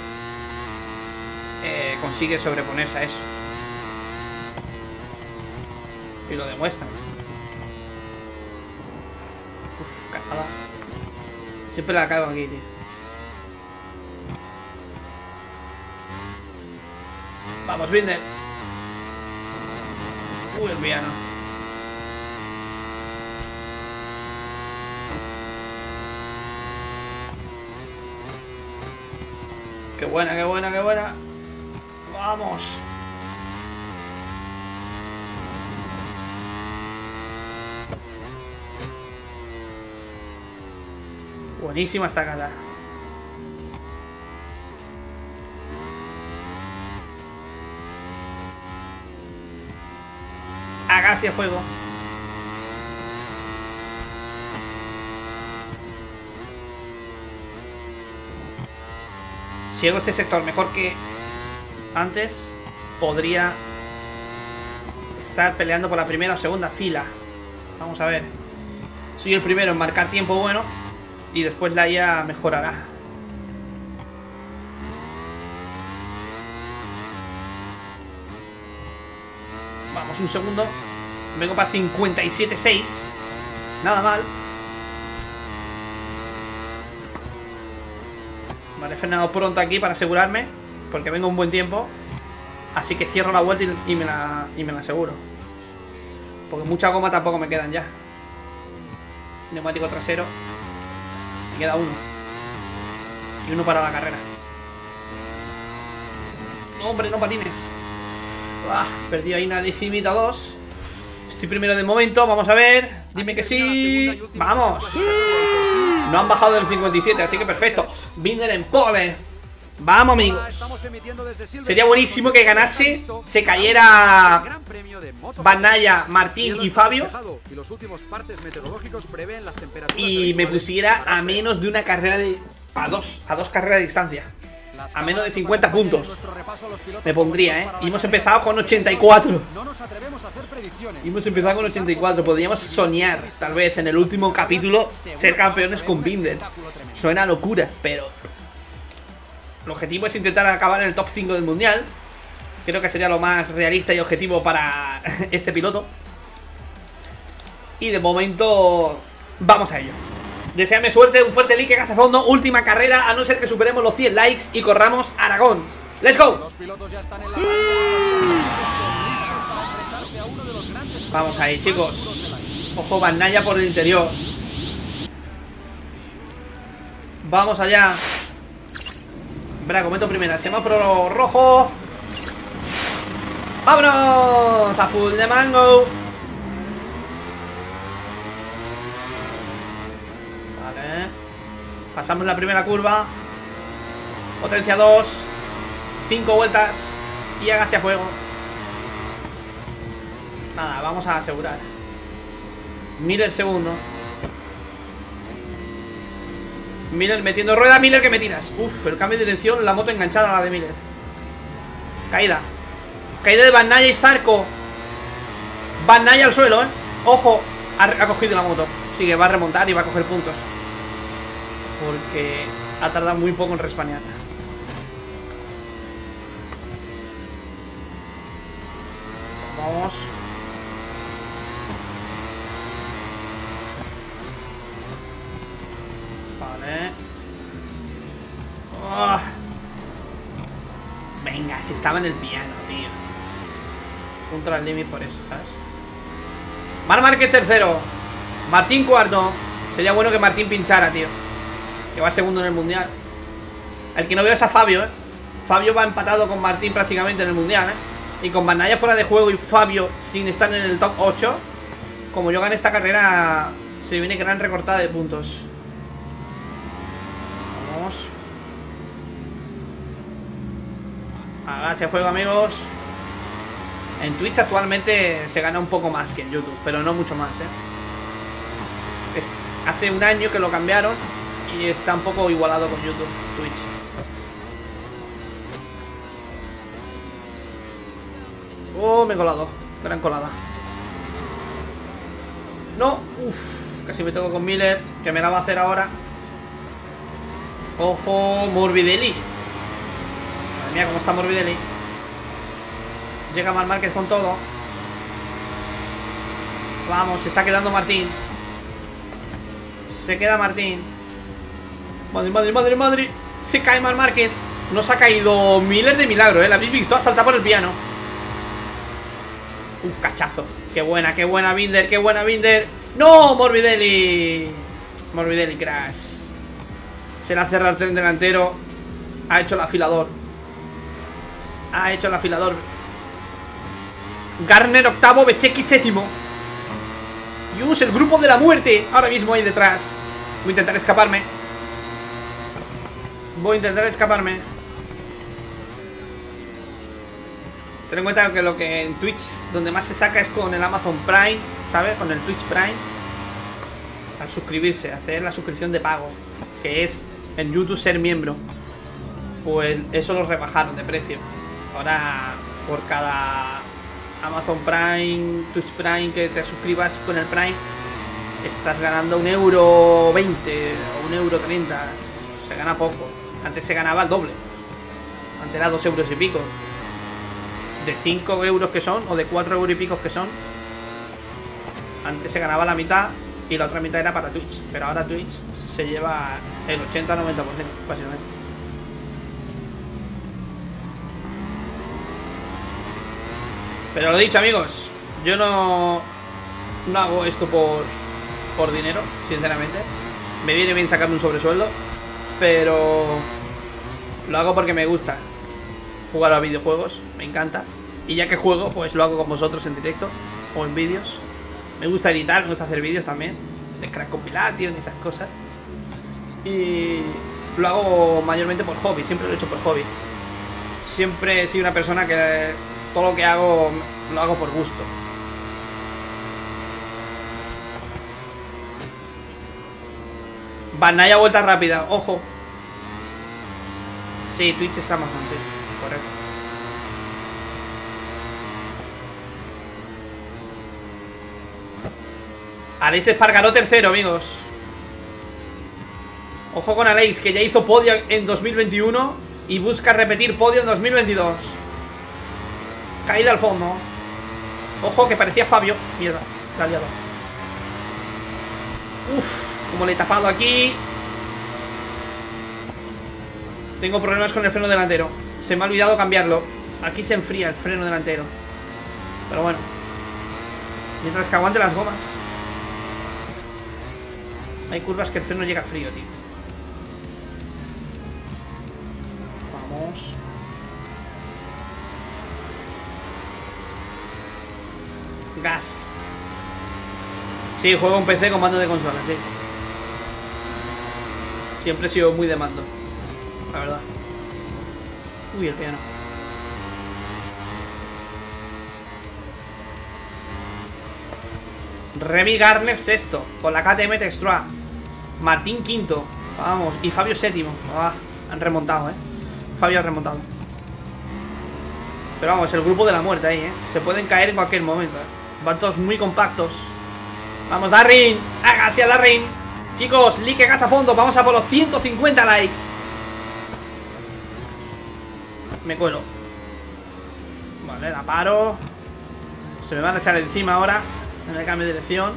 eh, consigue sobreponerse a eso. Y lo demuestran. Uf, cagada. Siempre la cago aquí, tío. Vamos, Binder. Uy, el piano. Qué buena, qué buena, qué buena. Vamos. Buenísima esta cara. Hágase a fuego. Si hago este sector mejor que antes, podría estar peleando por la primera o segunda fila. Vamos a ver. Soy el primero en marcar tiempo bueno y después la IA mejorará. Vamos, un segundo. Vengo para 57.6. Nada mal. Vale, he frenado pronto aquí para asegurarme. Porque vengo un buen tiempo. Así que cierro la vuelta y, y me, la, y me la aseguro. Porque mucha goma tampoco me quedan ya. Neumático trasero. Me queda uno. Y uno para la carrera. No, hombre, no patines. Ah, perdí ahí una decimita dos. Estoy primero de momento, vamos a ver. Dime que sí. Vamos. No han bajado del 57, así que perfecto. Binder en pole. Vamos,
desde Silverstone.
Sería buenísimo que ganase, se cayera. Banaya, Martín y Fabio
Y
me pusiera a menos de una carrera de. a dos, a dos carreras de distancia. A menos de
cámaras
50
nos acompañan
puntos. Me pondría, ¿eh? Y hemos empezado con 84.
No nos atrevemos a hacer predicciones.
Y hemos empezado con 84. Podríamos soñar, tal vez, en el último capítulo, ser campeones con Binder. Suena locura, pero. El objetivo es intentar acabar en el top 5 del mundial. Creo que sería lo más realista y objetivo para este piloto. Y de momento, vamos a ello. Deseame suerte, un fuerte like, gas a fondo, última carrera, a no ser que superemos los 100 likes y corramos Aragón. ¡Let's go!
Los pilotos ya están en la parrilla, listos para enfrentarse a uno de los grandes
Vamos ahí, chicos. Ojo, Bandaya por el interior. Vamos allá. Braco, meto primera. Semáforo rojo. ¡Vámonos! A full de mango. Vale. Pasamos la primera curva. Potencia 2. 5 vueltas. Y hágase a fuego. Nada, vamos a asegurar. Miller segundo. Miller metiendo rueda, Miller que me tiras. Uf, el cambio de dirección, la moto enganchada a la de Miller. Caída. Caída de Van y Zarco. Van al suelo, ¿eh? Ojo, ha, cogido la moto. Sí que va a remontar y va a coger puntos. Porque ha tardado muy poco en respanear. Estaba en el piano, tío. Contra el límite por eso, ¿sabes? Mar Márquez tercero. Martín cuarto. Sería bueno que Martín pinchara, tío. Que va segundo en el mundial. El que no veo es a Fabio, ¿eh? Fabio va empatado con Martín prácticamente en el mundial, ¿eh? Y con Banaya fuera de juego y Fabio sin estar en el top 8. Como yo gane esta carrera, se viene gran recortada de puntos. Vamos. Gracias, fuego, amigos. En Twitch actualmente se gana un poco más que en YouTube, pero no mucho más, ¿eh? hace un año que lo cambiaron y está un poco igualado con YouTube, Twitch. Oh, me he colado. Gran colada. No, uff, casi me toco con Miller, que me la va a hacer ahora. Ojo, Morbidelli. Madre mía, cómo está Morbidelli. Llega Mar Márquez con todo. Vamos, se está quedando Martín. Se queda Martín. Madre, madre, madre, madre. Se cae Mar Márquez. Nos ha caído Miller de milagro, ¿eh? ¿La habéis visto? Ha saltado por el piano. Un cachazo. Qué buena, qué buena Binder, qué buena Binder. ¡No! Morbidelli. Morbidelli crash. Se le ha cerrado el tren delantero. Ha hecho el afilador. Ha hecho el afilador. Garner octavo, Becheki séptimo. Yus, el grupo de la muerte. Ahora mismo ahí detrás. Voy a intentar escaparme. Voy a intentar escaparme. Ten en cuenta que lo que en Twitch donde más se saca es con el Amazon Prime, ¿sabes? Con el Twitch Prime. Al suscribirse, hacer la suscripción de pago. Que es en YouTube ser miembro. Pues eso lo rebajaron de precio. Ahora por cada Amazon Prime, Twitch Prime, que te suscribas con el Prime, estás ganando un euro 20 o un euro 30. Se gana poco. Antes se ganaba el doble. Antes era dos euros y pico. De 5 euros que son, o de 4 euros y pico que son. Antes se ganaba la mitad y la otra mitad era para Twitch. Pero ahora Twitch se lleva el 80-90%, básicamente. Pero lo dicho, amigos, yo no, no hago esto por, por dinero, sinceramente. Me viene bien sacarme un sobresueldo, pero lo hago porque me gusta jugar a videojuegos, me encanta. Y ya que juego, pues lo hago con vosotros en directo o en vídeos. Me gusta editar, me gusta hacer vídeos también, de crack compilation y esas cosas. Y lo hago mayormente por hobby, siempre lo he hecho por hobby. Siempre he sido una persona que todo lo que hago lo hago por gusto. Banaya vuelta rápida, ojo. Sí, Twitch es Amazon, sí, correcto. Aleix Espargaró tercero, amigos. Ojo con Aleix, que ya hizo podio en 2021 y busca repetir podio en 2022. Caída al fondo. Ojo, que parecía Fabio. Mierda, la ha Uf, como le he tapado aquí. Tengo problemas con el freno delantero. Se me ha olvidado cambiarlo. Aquí se enfría el freno delantero. Pero bueno. Mientras que aguante las gomas. Hay curvas que el freno llega frío, tío. Gas. Sí, juego un PC con mando de consola, sí. Siempre he sido muy de mando. La verdad. Uy, el piano. Remy Garner sexto, con la KTM Textura. Martín quinto, vamos, y Fabio séptimo. Ah, han remontado, eh. Fabio ha remontado. Pero vamos, el grupo de la muerte ahí, eh. Se pueden caer en cualquier momento. eh. Van todos muy compactos. Vamos, Darrin. Hágase a Darrin. Chicos, like gas a fondo. Vamos a por los 150 likes. Me cuelo. Vale, la paro. Se me van a echar encima ahora. En el cambio de dirección.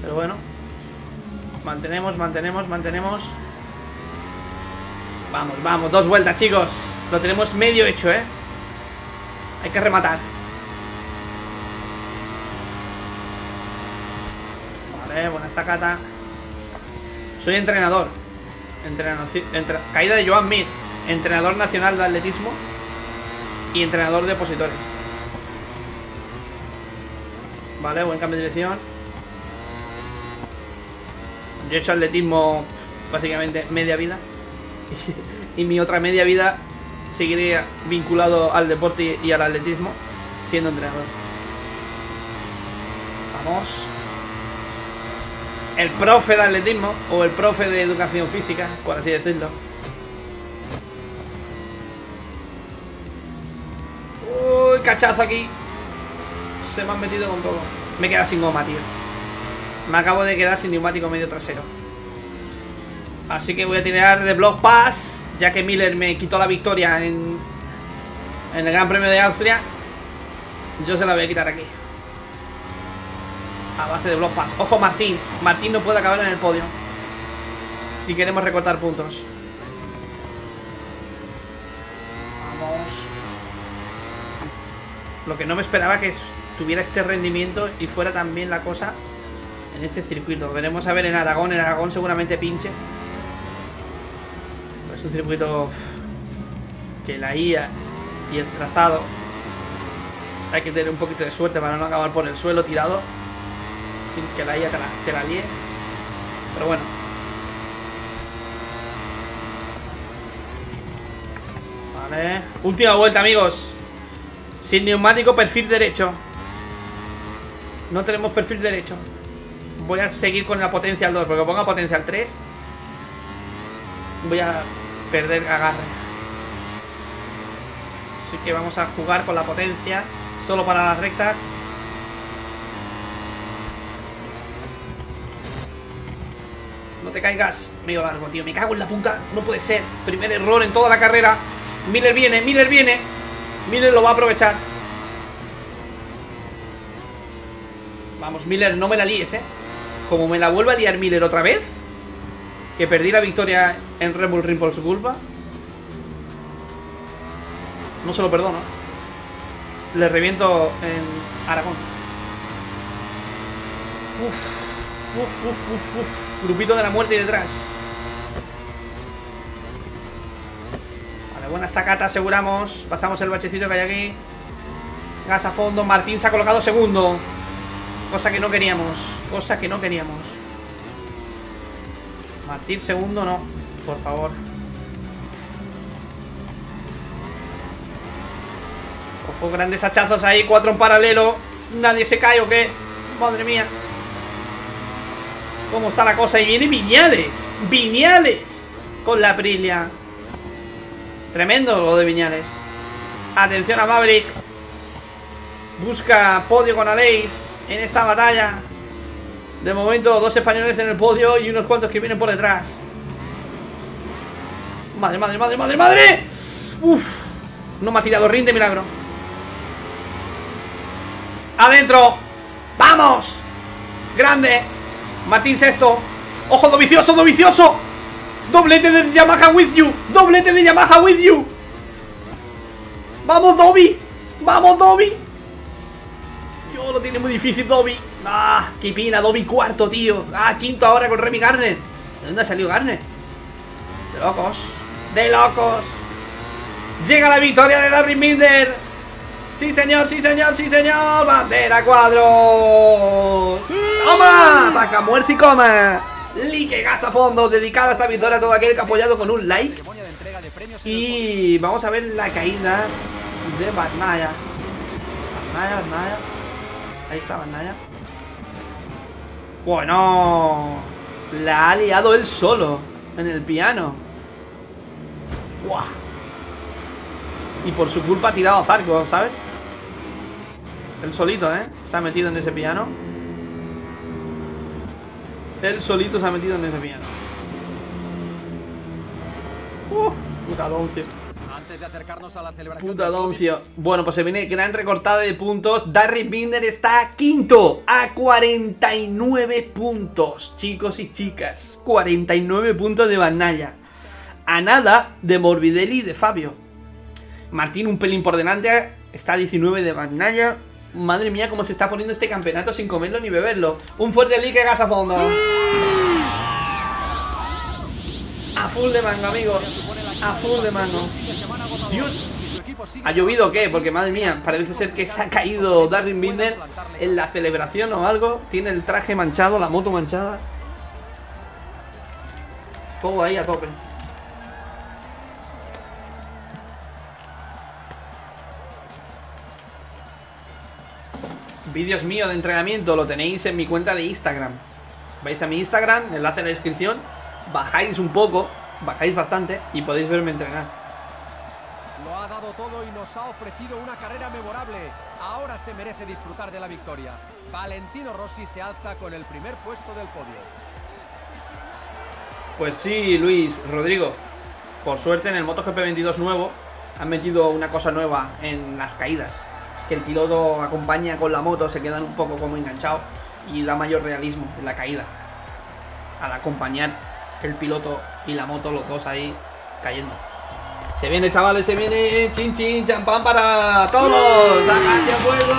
Pero bueno. Mantenemos, mantenemos, mantenemos. Vamos, vamos. Dos vueltas, chicos. Lo tenemos medio hecho, ¿eh? Hay que rematar. Vale, buena estacata. Soy entrenador. Entrenador entre- caída de Joan Mir. Entrenador nacional de atletismo. Y entrenador de opositores. Vale, buen cambio de dirección. Yo he hecho atletismo básicamente media vida. y mi otra media vida seguiría vinculado al deporte y al atletismo siendo entrenador. Vamos. El profe de atletismo o el profe de educación física, por así decirlo. Uy, cachazo aquí. Se me han metido con todo. Me queda sin goma, tío. Me acabo de quedar sin neumático medio trasero. Así que voy a tirar de Block Pass, ya que Miller me quitó la victoria en, en el Gran Premio de Austria. Yo se la voy a quitar aquí. A base de Block Pass. Ojo, Martín. Martín no puede acabar en el podio. Si queremos recortar puntos. Vamos. Lo que no me esperaba que tuviera este rendimiento y fuera también la cosa en este circuito. Veremos a ver en Aragón. En Aragón seguramente pinche. Es un circuito que la IA y el trazado hay que tener un poquito de suerte para no acabar por el suelo tirado sin que la IA te la, te la. Pero bueno. Vale. Última vuelta, amigos. Sin neumático, perfil derecho. No tenemos perfil derecho. Voy a seguir con la potencia al 2, porque ponga potencia al 3. Voy a perder agarre. Así que vamos a jugar con la potencia. Solo para las rectas. Te caigas. Medio largo, tío. Me cago en la puta. No puede ser. Primer error en toda la carrera. Miller viene, Miller viene. Miller lo va a aprovechar. Vamos, Miller, no me la líes, eh. Como me la vuelva a liar Miller otra vez. Que perdí la victoria en Red Bull Ring su culpa. No se lo perdono. Le reviento en Aragón. Uf, uf, uf, uf, uf. Grupito de la muerte detrás. Vale, buena estacata, aseguramos. Pasamos el bachecito que hay aquí. Gas a fondo. Martín se ha colocado segundo. Cosa que no queríamos. Cosa que no queríamos. Martín segundo no. Por favor. Ojo, grandes hachazos ahí. Cuatro en paralelo. ¿Nadie se cae o qué? Madre mía. ¿Cómo está la cosa? Y viene Viñales. Viñales. Con la Aprilia. Tremendo lo de Viñales. Atención a Maverick. Busca podio con Aleix en esta batalla. De momento, dos españoles en el podio y unos cuantos que vienen por detrás. Madre, madre, madre, madre, madre. Uf. No me ha tirado rin de milagro. Adentro. ¡Vamos! Grande. Martín Sexto. ¡Ojo, Dovicioso, Dovicioso! ¡Doblete de Yamaha with you! ¡Doblete de Yamaha with you! ¡Vamos, Dobby! ¡Vamos, Dobby! Yo lo tiene muy difícil, Dobby. ¡Ah! ¡Qué pina! Dobby cuarto, tío. ¡Ah! Quinto ahora con Remy Garner. ¿De dónde ha salido Garner? De locos. ¡De locos! Llega la victoria de Darry Minder. Sí, señor, sí, señor, sí, señor. Bandera cuadro. ¡Toma! Taca, muerte y coma. Like gas a fondo. Dedicada a esta victoria a todo aquel que ha apoyado con un like. Y vamos a ver la caída de Barnaya. Barnaya, Barnaya. Ahí está Barnaya. Bueno, la ha liado él solo en el piano. ¡Buah! Y por su culpa ha tirado a Zarco, ¿sabes? Él solito, ¿eh? Se ha metido en ese piano. Él solito se ha metido en ese piano. ¡Uh! Puta doncio.
Antes de acercarnos a la celebración.
Puta doncio. Bueno, pues se viene gran recortada de puntos. Darry Binder está quinto a 49 puntos, chicos y chicas. 49 puntos de Banaya. A nada de Morbidelli y de Fabio. Martín un pelín por delante. Está a 19 de Banaya. Madre mía, cómo se está poniendo este campeonato sin comerlo ni beberlo. Un fuerte like gas a fondo. A full de mango, amigos. A full de mango. Dios. ¿Ha llovido o qué? Porque madre mía, parece ser que se ha caído Darwin Binder en la celebración o algo. Tiene el traje manchado, la moto manchada. Todo ahí a tope. Vídeos míos de entrenamiento lo tenéis en mi cuenta de Instagram. Vais a mi Instagram, enlace en la descripción, bajáis un poco, bajáis bastante y podéis verme entrenar.
Lo ha dado todo y nos ha ofrecido una carrera memorable. Ahora se merece disfrutar de la victoria. Valentino Rossi se alza con el primer puesto del podio.
Pues sí, Luis, Rodrigo. Por suerte en el MotoGP 22 nuevo han metido una cosa nueva en las caídas. Que el piloto acompaña con la moto, se quedan un poco como enganchados y da mayor realismo en la caída. Al acompañar el piloto y la moto, los dos ahí cayendo. Se viene, chavales, se viene. Chin, chin, champán para todos. ¡Hágase a fuego!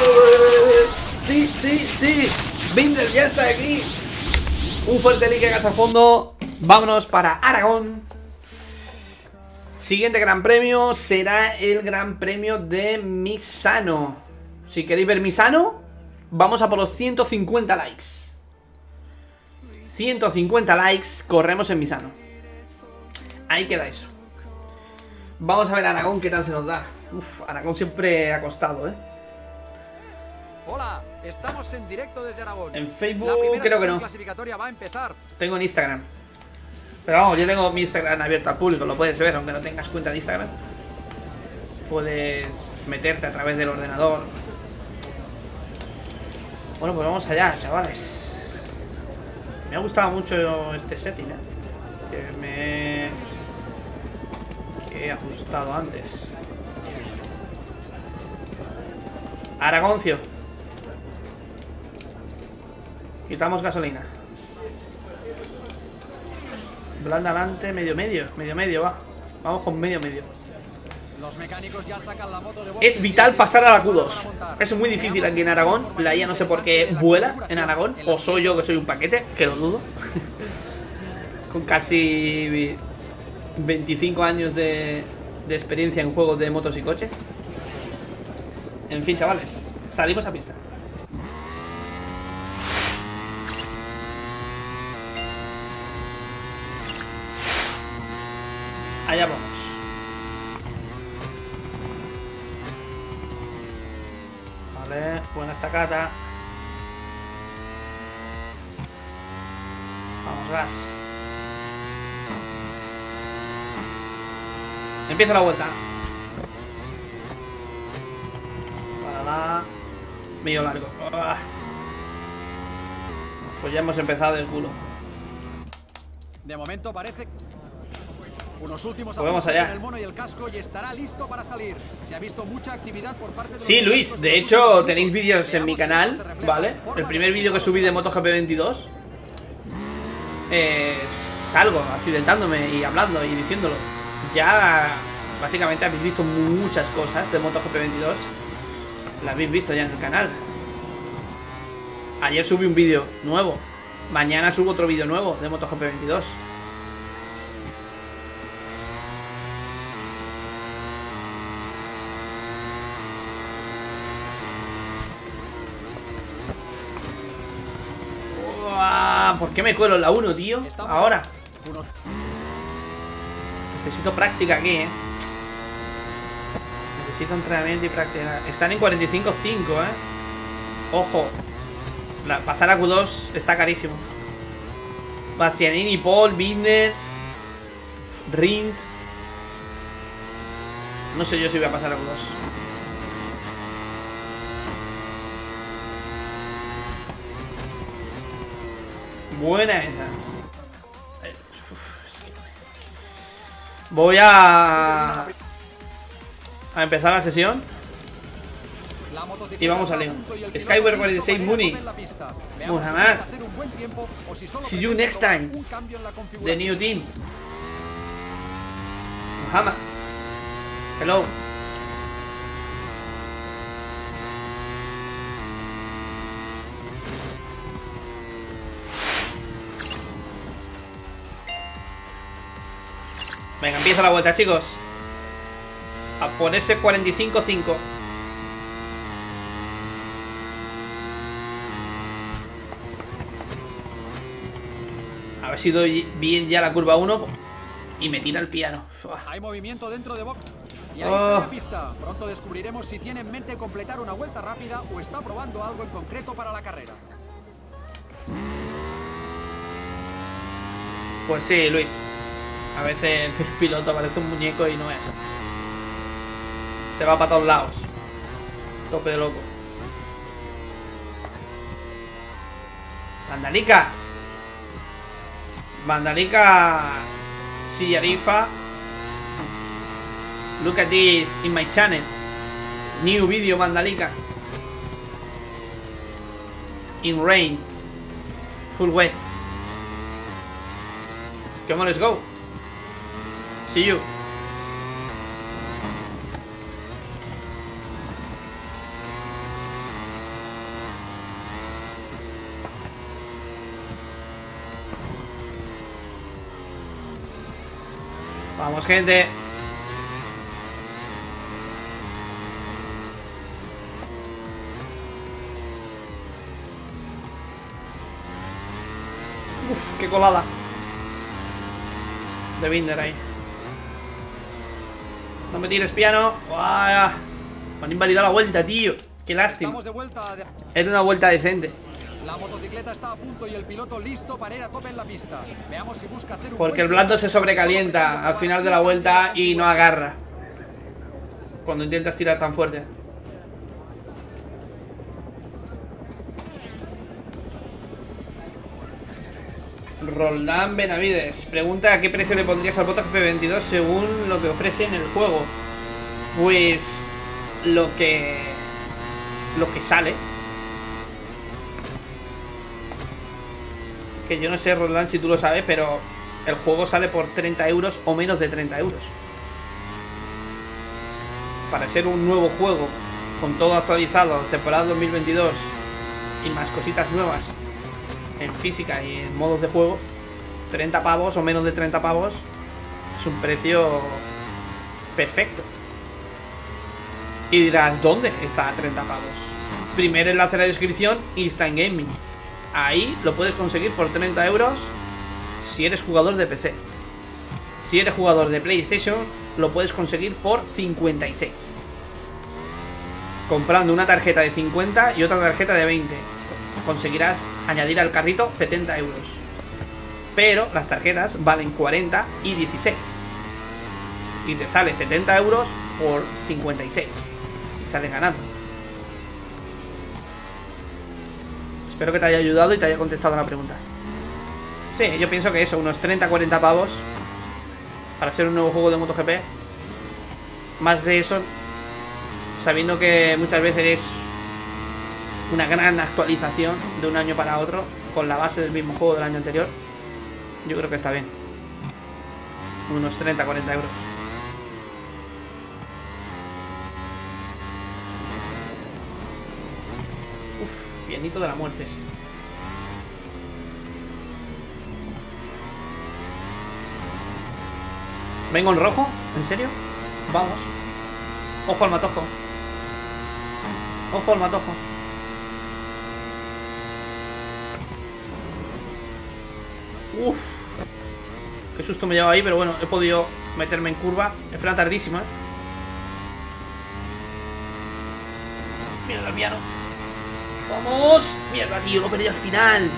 Sí, sí, sí. Binder ya está aquí. Un fuerte like gas a fondo. Vámonos para Aragón. Siguiente gran premio será el gran premio de Misano. Si queréis ver Misano, vamos a por los 150 likes. 150 likes, corremos en Misano. Ahí queda eso. Vamos a ver Aragón qué tal se nos da. Uf, Aragón siempre ha costado, ¿eh?
Hola, estamos en directo desde Aragón.
En Facebook creo que no.
clasificatoria va a empezar.
Tengo en Instagram. Pero vamos, yo tengo mi Instagram abierto al público, lo puedes ver, aunque no tengas cuenta de Instagram. Puedes meterte a través del ordenador. Bueno, pues vamos allá, chavales. Me ha gustado mucho este setting, ¿eh? Que me... Que he ajustado antes. Aragoncio. Quitamos gasolina. Blanda adelante, medio medio, medio medio, va. Vamos con medio medio.
Los mecánicos ya sacan la moto de
Es vital pasar a la
preparan
Q2.
para montar.
Es muy difícil aquí en Aragón. La IA no sé por qué
la
vuela en Aragón. O soy yo que soy un paquete, que lo dudo. Con casi 25 años de, de experiencia en juegos de motos y coches. En fin, chavales, salimos a pista. Allá vamos. Vale, buena estacata. Vamos, gas. Empieza la vuelta. Para la... Medio largo. Ah. Pues ya hemos empezado el culo.
De momento parece unos últimos
Pues vamos allá. Sí, Luis, de hecho tenéis vídeos en mi canal, ¿vale? El primer
de
vídeo que subí de MotoGP 22 es algo, accidentándome y hablando y diciéndolo. Ya básicamente habéis visto muchas cosas de MotoGP 22. Las habéis visto ya en el canal. Ayer subí un vídeo nuevo. Mañana subo otro vídeo nuevo de MotoGP 22. ¿Por qué me cuelo la 1, tío? Ahora. Necesito práctica aquí, eh. Necesito entrenamiento y práctica. Están en 45-5, eh. Ojo. La, pasar a Q2 está carísimo. Bastianini, Paul, Binder, Rins. No sé yo si voy a pasar a Q2. Buena esa. Voy a... A empezar la sesión. Y vamos a Leon. Skyward 46 Mooney. Muhammad. See you next time. The new team. Muhammad. Hello. Venga, empieza la vuelta, chicos. A ponerse 45-5. A ver si doy bien ya la curva 1 y me tira el piano.
Hay movimiento dentro de box. Y ahí está la pista. Pronto descubriremos si tiene en mente completar una vuelta rápida o está probando algo en concreto para la carrera.
Pues sí, Luis. A veces el piloto parece un muñeco y no es. Se va para todos lados. Tope de loco. Vandalica. Vandalica Sillarifa. Look at this in my channel. New video Vandalica. In rain. Full wet. Come on, let's go. Vamos, gente. Uf, qué colada. De Binder ahí. No me tires piano. ¡Uah! Me han invalidado la vuelta, tío. Qué lástima. Era una vuelta decente.
La motocicleta está a punto y el piloto listo para ir a tope en la pista. Veamos si busca hacer un
Porque el blando se sobrecalienta al final de la vuelta y no agarra. Cuando intentas tirar tan fuerte. Roldán Benavides pregunta a qué precio le pondrías al Botas P22 según lo que ofrece en el juego. Pues lo que lo que sale. Que yo no sé, Roldán, si tú lo sabes, pero el juego sale por 30 euros o menos de 30 euros. Para ser un nuevo juego, con todo actualizado, temporada 2022 y más cositas nuevas en física y en modos de juego, 30 pavos o menos de 30 pavos es un precio perfecto. Y dirás, ¿dónde está a 30 pavos? Primer enlace en la descripción, Instant Gaming. Ahí lo puedes conseguir por 30 euros si eres jugador de PC. Si eres jugador de PlayStation, lo puedes conseguir por 56. Comprando una tarjeta de 50 y otra tarjeta de 20 conseguirás añadir al carrito 70 euros. Pero las tarjetas valen 40 y 16. Y te sale 70 euros por 56. Y sales ganando. Espero que te haya ayudado y te haya contestado la pregunta. Sí, yo pienso que eso, unos 30-40 pavos para ser un nuevo juego de MotoGP. Más de eso, sabiendo que muchas veces es una gran actualización de un año para otro con la base del mismo juego del año anterior. Yo creo que está bien. Unos 30-40 euros. Uf, bienito de la muerte. ¿Vengo en rojo? ¿En serio? Vamos. Ojo al matojo. Ojo al matojo. Uf. Qué susto me lleva ahí, pero bueno, he podido meterme en curva. Me frena tardísimo, ¿eh? Mira el piano. ¡Vamos! ¡Mierda, tío! Lo he perdido al final.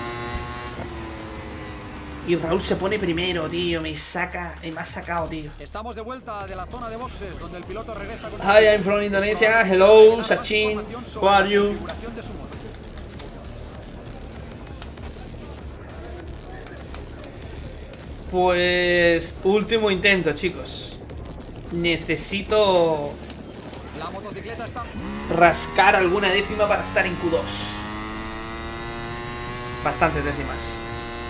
Y Raúl se pone primero, tío. Me saca, me ha sacado, tío.
Estamos de vuelta de la zona de boxes donde el piloto regresa con
Hi, I'm from Indonesia. Hello, Sachin. How are you? Pues último intento, chicos. Necesito
La motocicleta está
rascar alguna décima para estar en Q2. Bastantes décimas.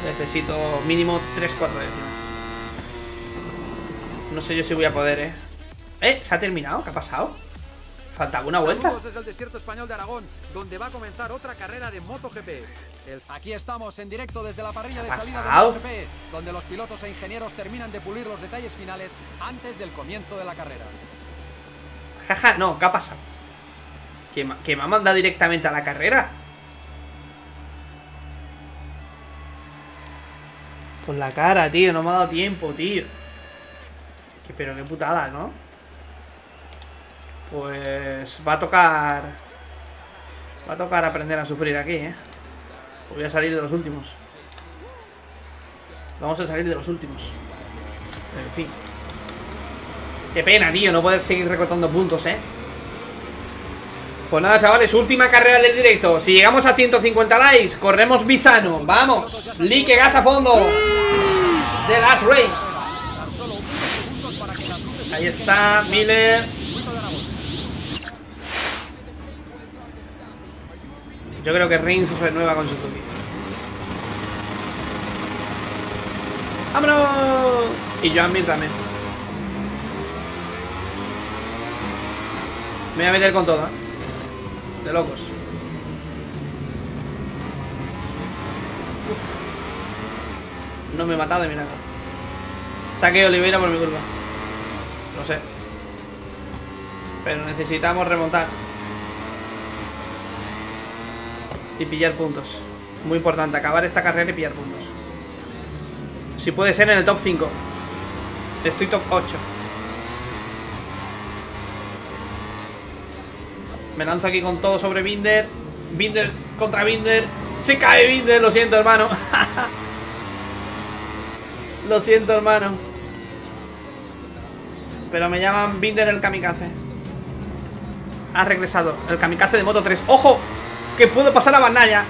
Necesito mínimo 3-4 décimas. No sé yo si voy a poder, ¿eh? ¿Eh? ¿Se ha terminado? ¿Qué ha pasado? ¿Falta alguna vuelta?
Saludos desde el desierto español de Aragón, donde va a comenzar otra carrera de MotoGP. Aquí estamos en directo desde la parrilla de
¿Qué ha
salida de
pasado?
MotoGP, donde los pilotos e ingenieros terminan de pulir los detalles finales antes del comienzo de la carrera.
Jaja, no, ¿qué ha pasado? ¿Que, que me ha mandado directamente a la carrera? Por la cara, tío, no me ha dado tiempo, tío. Que, pero qué putada, ¿no? Pues va a tocar... Va a tocar aprender a sufrir aquí, ¿eh? Voy a salir de los últimos. Vamos a salir de los últimos. En fin. Qué pena, tío, no poder seguir recortando puntos, ¿eh? Pues nada, chavales, última carrera del directo. Si llegamos a 150 likes, corremos Visano. Vamos, Lique gas a fondo. The Last Race. Ahí está, Miller. Yo creo que Rins renueva con Suzuki. ¡Vámonos! Y Joan Mir también. Me voy a meter con todo, ¿eh? De locos. No me he matado de milagro. Saqué Oliveira por mi culpa. Lo sé. Pero necesitamos remontar. Y pillar puntos. Muy importante, acabar esta carrera y pillar puntos. Si puede ser en el top 5. Estoy top 8. Me lanzo aquí con todo sobre Binder. Binder contra Binder. Se cae Binder, lo siento, hermano. lo siento, hermano. Pero me llaman Binder el kamikaze. Ha regresado. El kamikaze de Moto 3. ¡Ojo! Que puedo pasar a Banaya.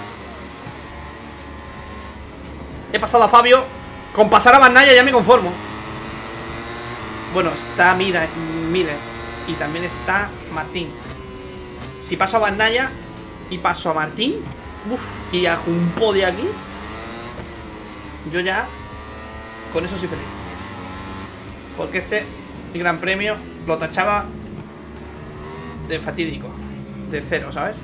He pasado a Fabio. Con pasar a Banaya ya me conformo. Bueno, está Mira, Miller. Y también está Martín. Si paso a Banaya y paso a Martín. Uf, y hago un podio aquí. Yo ya. Con eso soy feliz. Porque este gran premio lo tachaba de fatídico. De cero, ¿sabes?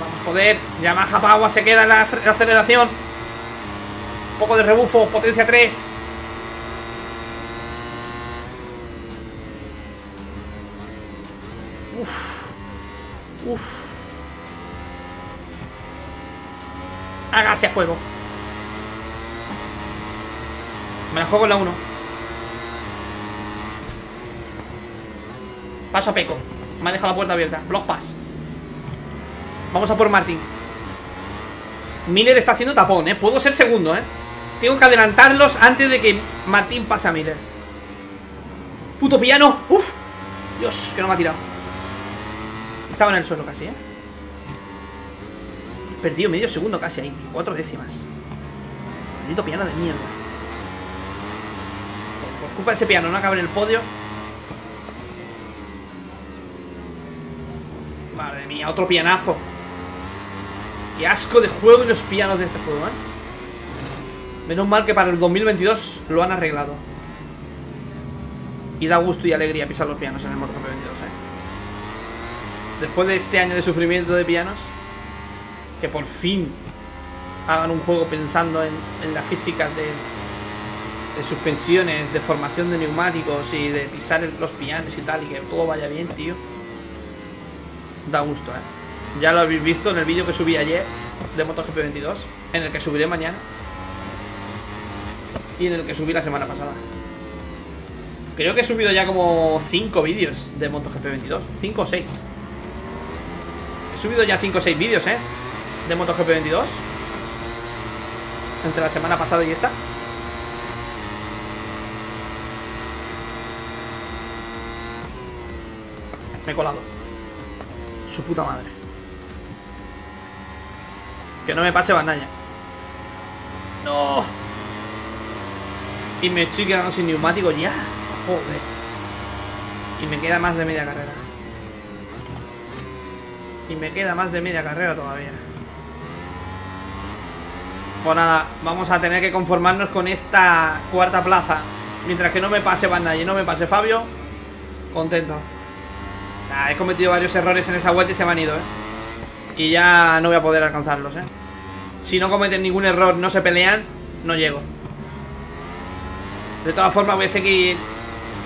Vamos, joder. Yamaha Power se queda en la aceleración. Un poco de rebufo, potencia 3. Uf. Uf. Hágase a fuego. Me la juego en la 1. Paso a Peco. Me ha dejado la puerta abierta. Block pass. Vamos a por Martín. Miller está haciendo tapón, ¿eh? Puedo ser segundo, ¿eh? Tengo que adelantarlos antes de que Martín pase a Miller. Puto piano. Uf. Dios, que no me ha tirado. Estaba en el suelo casi, ¿eh? Perdido medio segundo casi ahí. Cuatro décimas. Maldito piano de mierda. Por, por culpa de ese piano no acaba en el podio. Madre mía, otro pianazo. Qué asco de juego y los pianos de este juego, ¿eh? Menos mal que para el 2022 lo han arreglado. Y da gusto y alegría pisar los pianos en el MotoGP 22, ¿eh? Después de este año de sufrimiento de pianos, que por fin hagan un juego pensando en, en las físicas de, suspensiones, de formación de neumáticos y de pisar los pianos y tal, y que todo vaya bien, tío. Da gusto, ¿eh? Ya lo habéis visto en el vídeo que subí ayer de MotoGP 22, en el que subiré mañana y en el que subí la semana pasada. Creo que he subido ya como 5 vídeos de MotoGP 22, 5 o 6. subido ya 5 o 6 vídeos, ¿eh? De MotoGP 22 Entre la semana pasada y esta Me he colado Su puta madre Que no me pase Bandaya No Y me estoy quedando sin neumático ya Joder Y me queda más de media carrera y me queda más de media carrera todavía. Pues nada, vamos a tener que conformarnos con esta cuarta plaza. Mientras que no me pase Van y no me pase Fabio, contento. he cometido varios errores en esa vuelta y se me han ido, ¿eh? Y ya no voy a poder alcanzarlos, ¿eh? Si no cometen ningún error, no se pelean, no llego. De todas formas voy a seguir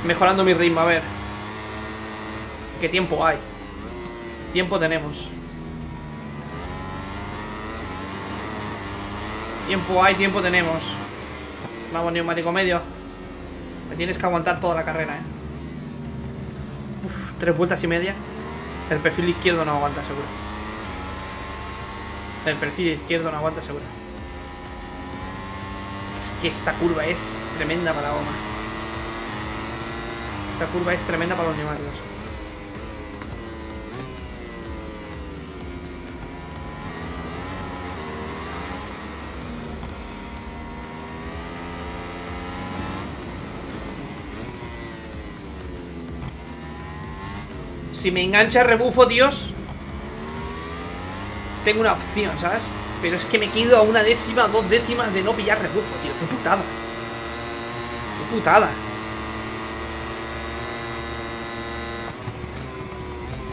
mejorando mi ritmo, a ver. ¿Qué tiempo hay? Tiempo tenemos. Tiempo hay, tiempo tenemos. Vamos, neumático medio. Me tienes que aguantar toda la carrera, eh. Uf, tres vueltas y media. El perfil izquierdo no aguanta, seguro. El perfil izquierdo no aguanta, seguro. Es que esta curva es tremenda para la goma. Esta curva es tremenda para los neumáticos. Si me engancha rebufo, Dios Tengo una opción, ¿sabes? Pero es que me quedo a una décima, dos décimas de no pillar rebufo, tío. Qué putada. Qué putada.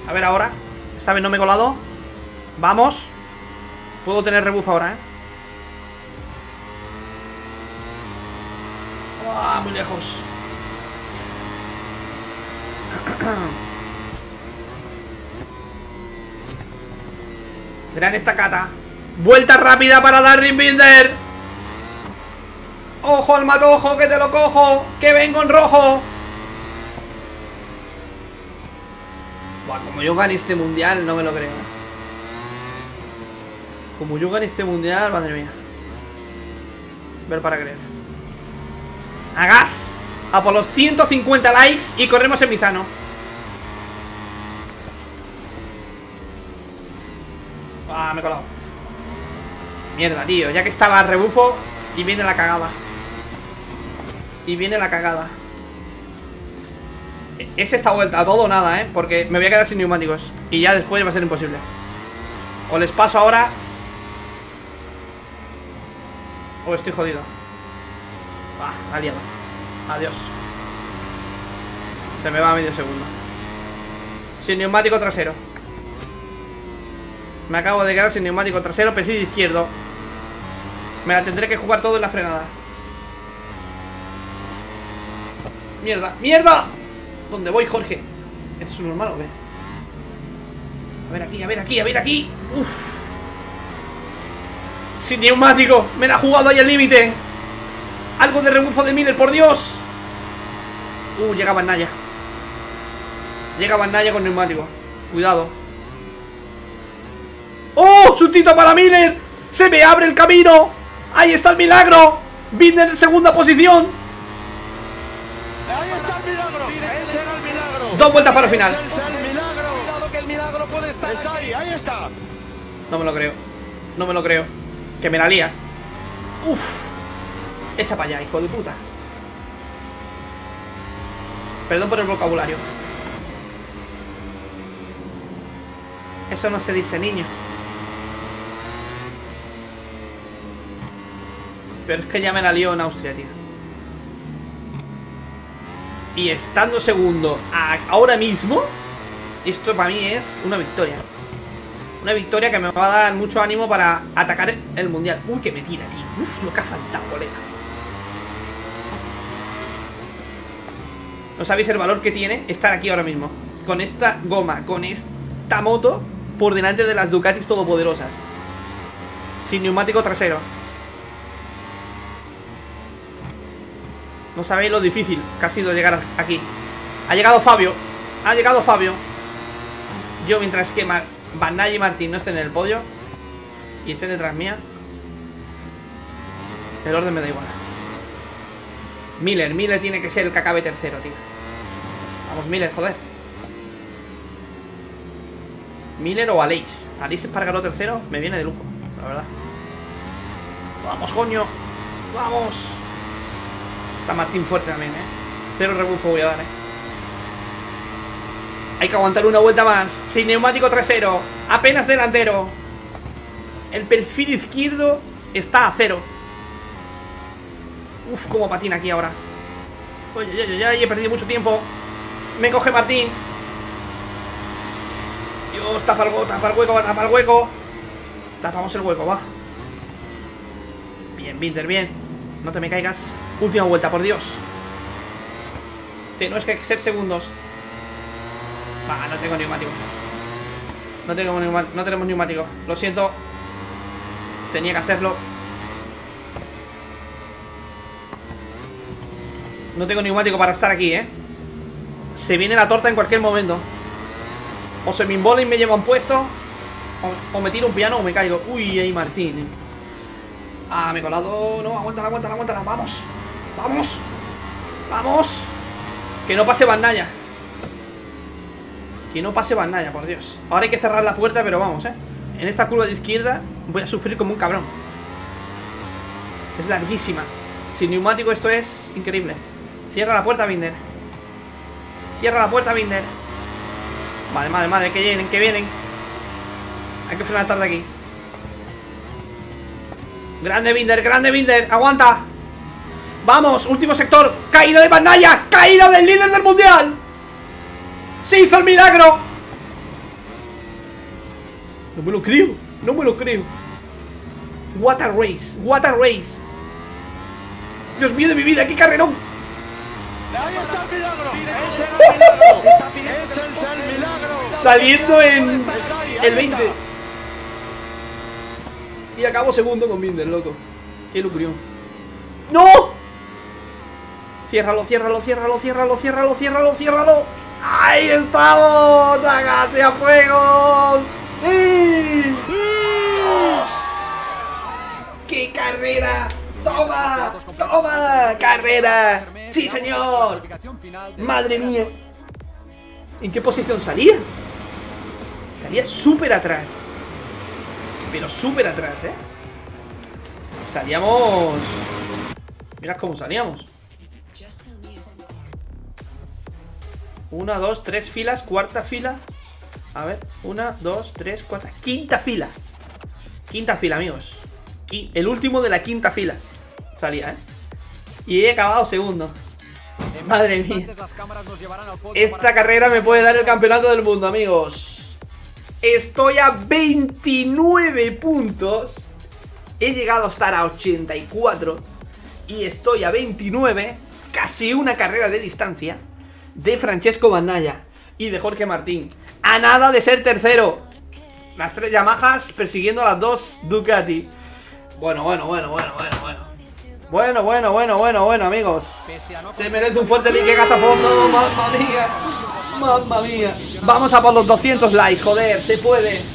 A ver ahora. Esta vez no me he colado. Vamos. Puedo tener rebufo ahora, ¿eh? muy lejos Gran estacata. Vuelta rápida para Darren Binder. Ojo al matojo, que te lo cojo. Que vengo en rojo. Buah, como yo gane este mundial, no me lo creo. Como yo gane este mundial, madre mía. Ver para creer. Hagas. A por los 150 likes y corremos en Misano. Ah, me he colado. Mierda, tío, ya que estaba rebufo Y viene la cagada. Y viene la cagada. Es esta vuelta, todo o nada, ¿eh? Porque me voy a quedar sin neumáticos. Y ya después va a ser imposible. O les paso ahora O estoy jodido. Ah, aliado Adiós. Se me va medio segundo. Sin neumático trasero me acabo de quedar sin neumático trasero, perfil izquierdo. Me la tendré que jugar todo en la frenada. ¡Mierda! ¡Mierda! ¿Dónde voy, Jorge? ¿Eres un normal o qué? A ver aquí, a ver aquí, a ver aquí. Uf. Sin neumático. Me la ha jugado ahí al límite. Algo de rebufo de Miller, por Dios. Uh, llega Naya. Llega Naya con neumático. Cuidado. ¡Oh! ¡Sustito para Miller! ¡Se me abre el camino! ¡Ahí está el milagro! Binder en segunda posición.
Ahí está el milagro. Ese era el milagro.
Dos vueltas para el final.
Ese es el milagro. Cuidado que el milagro puede estar está ahí. Ahí está.
No me lo creo. No me lo creo. Que me la lía. Uf. Echa para allá, hijo de puta. Perdón por el vocabulario. Eso no se dice, niño. Pero es que ya me la lío en Austria, tío. Y estando segundo ahora mismo, esto para mí es una victoria. Una victoria que me va a dar mucho ánimo para atacar el mundial. Uy, que me tira, tío. Uf, lo que ha faltado, colega. No sabéis el valor que tiene estar aquí ahora mismo. Con esta goma, con esta moto por delante de las Ducatis todopoderosas. Sin neumático trasero. No sabéis lo difícil que ha sido llegar aquí. Ha llegado Fabio. Ha llegado Fabio. Yo mientras que Van y Martín no estén en el podio y estén detrás mía, el orden me da igual. Miller, Miller tiene que ser el que acabe tercero, tío. Vamos, Miller, joder. Miller o Aleix. Aleix Espargaró tercero, me viene de lujo, la verdad. Vamos, coño. Vamos. Está Martín fuerte también, eh. Cero rebufo voy a dar, eh. Hay que aguantar una vuelta más. Sin neumático trasero. Apenas delantero. El perfil izquierdo está a cero. Uf, cómo patina aquí ahora. Oye, ya, ya, he perdido mucho tiempo. Me coge Martín. Dios, tapa el, tapa el hueco, tapa el hueco. Tapamos el hueco, va. Bien, Binder, bien. No te me caigas. Última vuelta, por Dios. Tenemos que ser segundos. Va, no tengo neumático. No, tenemos neumático. Lo siento. Tenía que hacerlo. No tengo neumático para estar aquí, ¿eh? Se viene la torta en cualquier momento. O se me embola y me lleva un puesto. O, me tiro un piano o me caigo. Uy, ahí Martín. ¿eh? Ah, me he colado. No, aguanta, aguanta, aguanta. Vamos. Vamos. Vamos. Que no pase bandalla. Que no pase bandalla, por Dios. Ahora hay que cerrar la puerta, pero vamos, ¿eh? En esta curva de izquierda voy a sufrir como un cabrón. Es larguísima. Sin neumático esto es increíble. Cierra la puerta, Binder. Cierra la puerta, Binder. Madre, madre, madre, que vienen, que vienen. Hay que frenar tarde aquí. Grande Binder, grande Binder, aguanta. Vamos, último sector. Caída de pantalla, caída del líder del mundial. Se hizo el milagro. No me lo creo, no me lo creo. What a race, what a race. Dios mío de mi vida, qué carrerón. Saliendo en el 20. Y acabo segundo con Binder, loco. Qué lucrión. ¡No! Ciérralo, ciérralo, ciérralo, ciérralo, ciérralo, ciérralo, ciérralo. ¡Ahí estamos! ¡Hágase a fuego! ¡Sí! ¡Sí! ¡Qué carrera! ¡Toma! ¡Toma! ¡Carrera! ¡Sí, señor! ¡Madre mía! ¿En qué posición salía? Salía súper atrás. Pero súper atrás, ¿eh? Salíamos... Mirad cómo salíamos. Una, dos, tres filas, cuarta fila. A ver, una, dos, tres, cuarta. Quinta fila. Quinta fila, amigos. El último de la quinta fila. Salía, ¿eh? Y he acabado segundo. Madre mía. Esta carrera me puede dar el campeonato del mundo, amigos. Estoy a 29 puntos. He llegado a estar a 84. Y estoy a 29. Casi una carrera de distancia. De Francesco Banaya. Y de Jorge Martín. A nada de ser tercero. Las tres Yamahas persiguiendo a las dos Ducati. Bueno, bueno, bueno, bueno, bueno, bueno. Bueno, bueno, bueno, bueno, bueno, amigos. Se merece un fuerte like a fondo. Mamma mía. Mamma mía. Vamos a por los 200 likes, joder, se puede.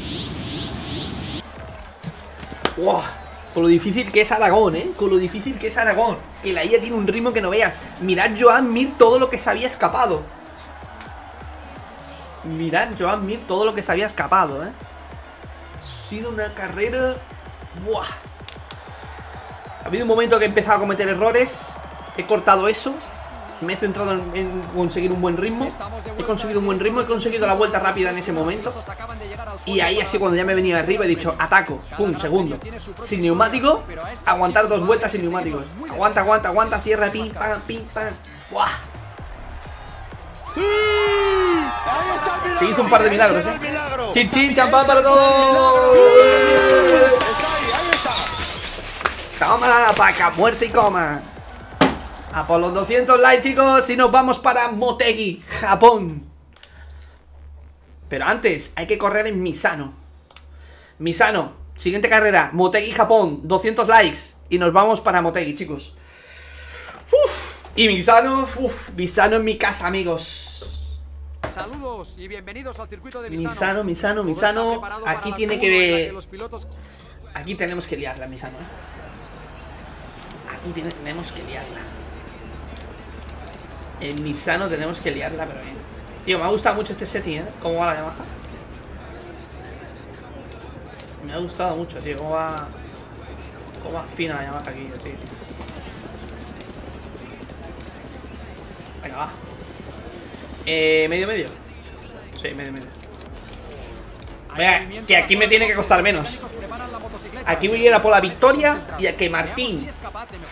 Con lo difícil que es Aragón, ¿eh? Con lo difícil que es Aragón. Que la IA tiene un ritmo que no veas. Mirad Joan Mir todo lo que se había escapado. Mirad Joan Mir todo lo que se había escapado, ¿eh? Ha sido una carrera... Buah. Ha habido un momento que he empezado a cometer errores. He cortado eso. Me he centrado en, conseguir un buen ritmo. He conseguido un buen ritmo. He conseguido la vuelta rápida en ese momento. Y ahí así cuando ya me he venido arriba he dicho ataco. Pum, segundo. Sin neumático. Aguantar dos vueltas sin neumáticos. Aguanta, aguanta, aguanta. Cierra, pim, pam, pim, pam. ¡Buah! Se hizo un par de milagros, eh. Chin, chin, champán para todos. Toma, paca, muerte y coma. A por los 200 likes, chicos, y nos vamos para Motegi, Japón. Pero antes, hay que correr en Misano. Misano, siguiente carrera, Motegi, Japón, 200 likes. Y nos vamos para Motegi, chicos. Uf, y Misano, uff, Misano en mi casa, amigos.
Saludos y bienvenidos al circuito de
Misano. Misano, Misano, Misano. Aquí tiene que... Aquí tenemos que liarla, Misano. Aquí tenemos que liarla. En Misano tenemos que liarla, pero bien. Tío, me ha gustado mucho este setting, ¿eh? ¿Cómo va la Yamaha? Me ha gustado mucho, tío. ¿Cómo va...? ¿Cómo va fina la Yamaha aquí, tío? Venga, va. Eh, ¿medio, medio? Sí, medio, medio. Vea, que aquí me tiene que costar menos. Aquí voy a ir a por la victoria y a que Martín,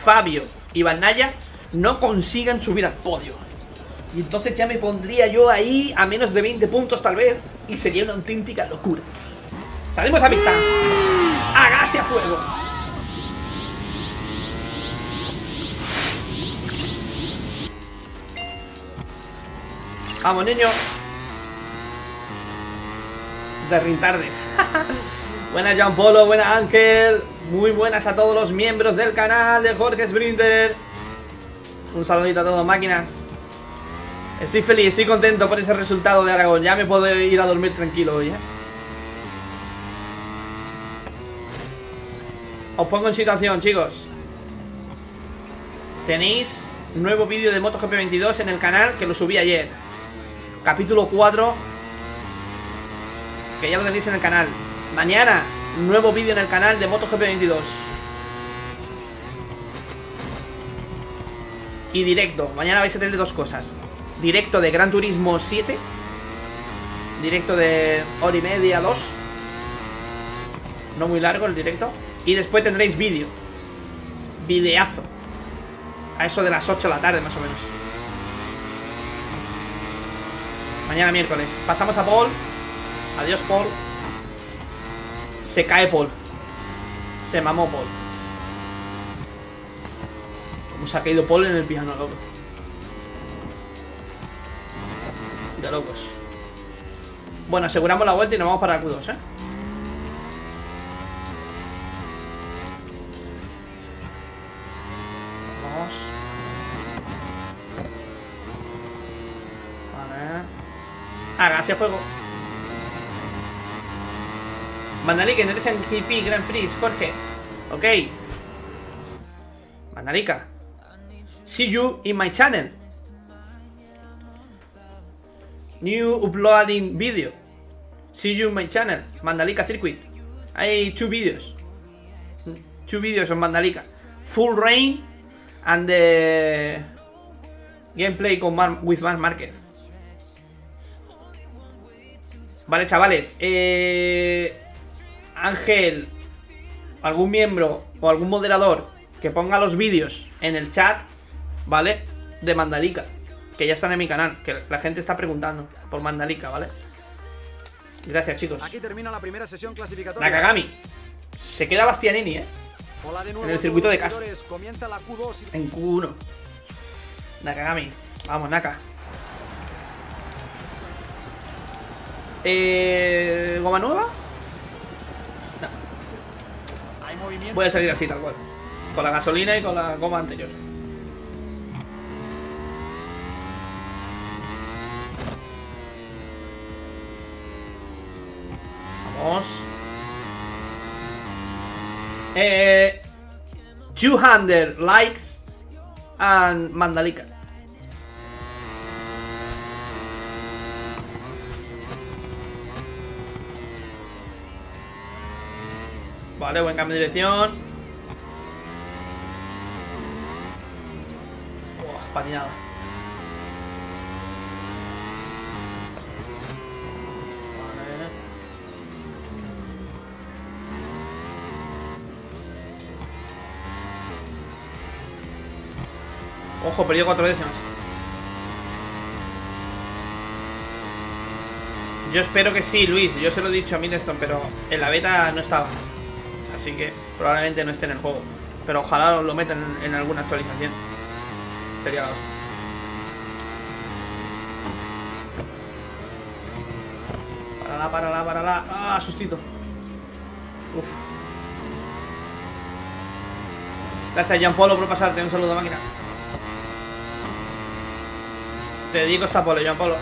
Fabio y Van Naya no consigan subir al podio. Y entonces ya me pondría yo ahí a menos de 20 puntos tal vez y sería una auténtica locura. Salimos a pista. A gas y a fuego. Vamos, niño. De rintardes. buenas, Jean Polo. Buenas, Ángel. Muy buenas a todos los miembros del canal de Jorge Sprinter. Un saludito a todos, máquinas. Estoy feliz, estoy contento por ese resultado de Aragón. Ya me puedo ir a dormir tranquilo hoy, ¿eh? Os pongo en situación, chicos. Tenéis nuevo vídeo de MotoGP 22 en el canal que lo subí ayer. Capítulo 4 Que ya lo tenéis en el canal Mañana, nuevo vídeo en el canal de MotoGP 22 Y directo, mañana vais a tener dos cosas Directo de Gran Turismo 7 Directo de hora y media, dos No muy largo el directo Y después tendréis vídeo Videazo A eso de las 8 de la tarde más o menos Mañana miércoles. Pasamos a Paul. Adiós, Paul. Se cae Paul. Se mamó Paul. Como se ha caído Paul en el piano, loco. De locos. Bueno, aseguramos la vuelta y nos vamos para Q2, ¿eh? hacia fuego. Mandalika, entres en GP Grand Prix, Jorge. Ok. Mandalika. See you in my channel. New uploading video. See you in my channel. Mandalika Circuit. Hay two videos. Two videos on Mandalika. Full rain and the gameplay con with Mark Marquez. Vale, chavales. Eh, Ángel, algún miembro o algún moderador que ponga los vídeos en el chat, ¿vale? De Mandalika. Que ya están en mi canal. Que la gente está preguntando por Mandalika, ¿vale? Gracias, chicos.
Aquí termina la primera sesión clasificatoria.
Nakagami. Se queda Bastianini, ¿eh? en el circuito de casa. En Q1. Nakagami. Vamos, Naka. Eh, ¿Goma nueva? No. Voy a salir así, tal cual. Con la gasolina y con la goma anterior. Vamos. Eh, 200 likes and Mandalika. Vale, buen cambio de dirección. Oh, patinado. Ojo, perdió cuatro décimas. Yo espero que sí, Luis. Yo se lo he dicho a Mineston, pero en la beta no estaba. Así que probablemente no esté en el juego. Pero ojalá lo metan en, alguna actualización. Sería la hostia. Parala, parala, parala. Ah, sustito. Uf. Gracias, Jean Polo, por pasarte. Un saludo, máquina. Te dedico esta pole, Joan Pablo.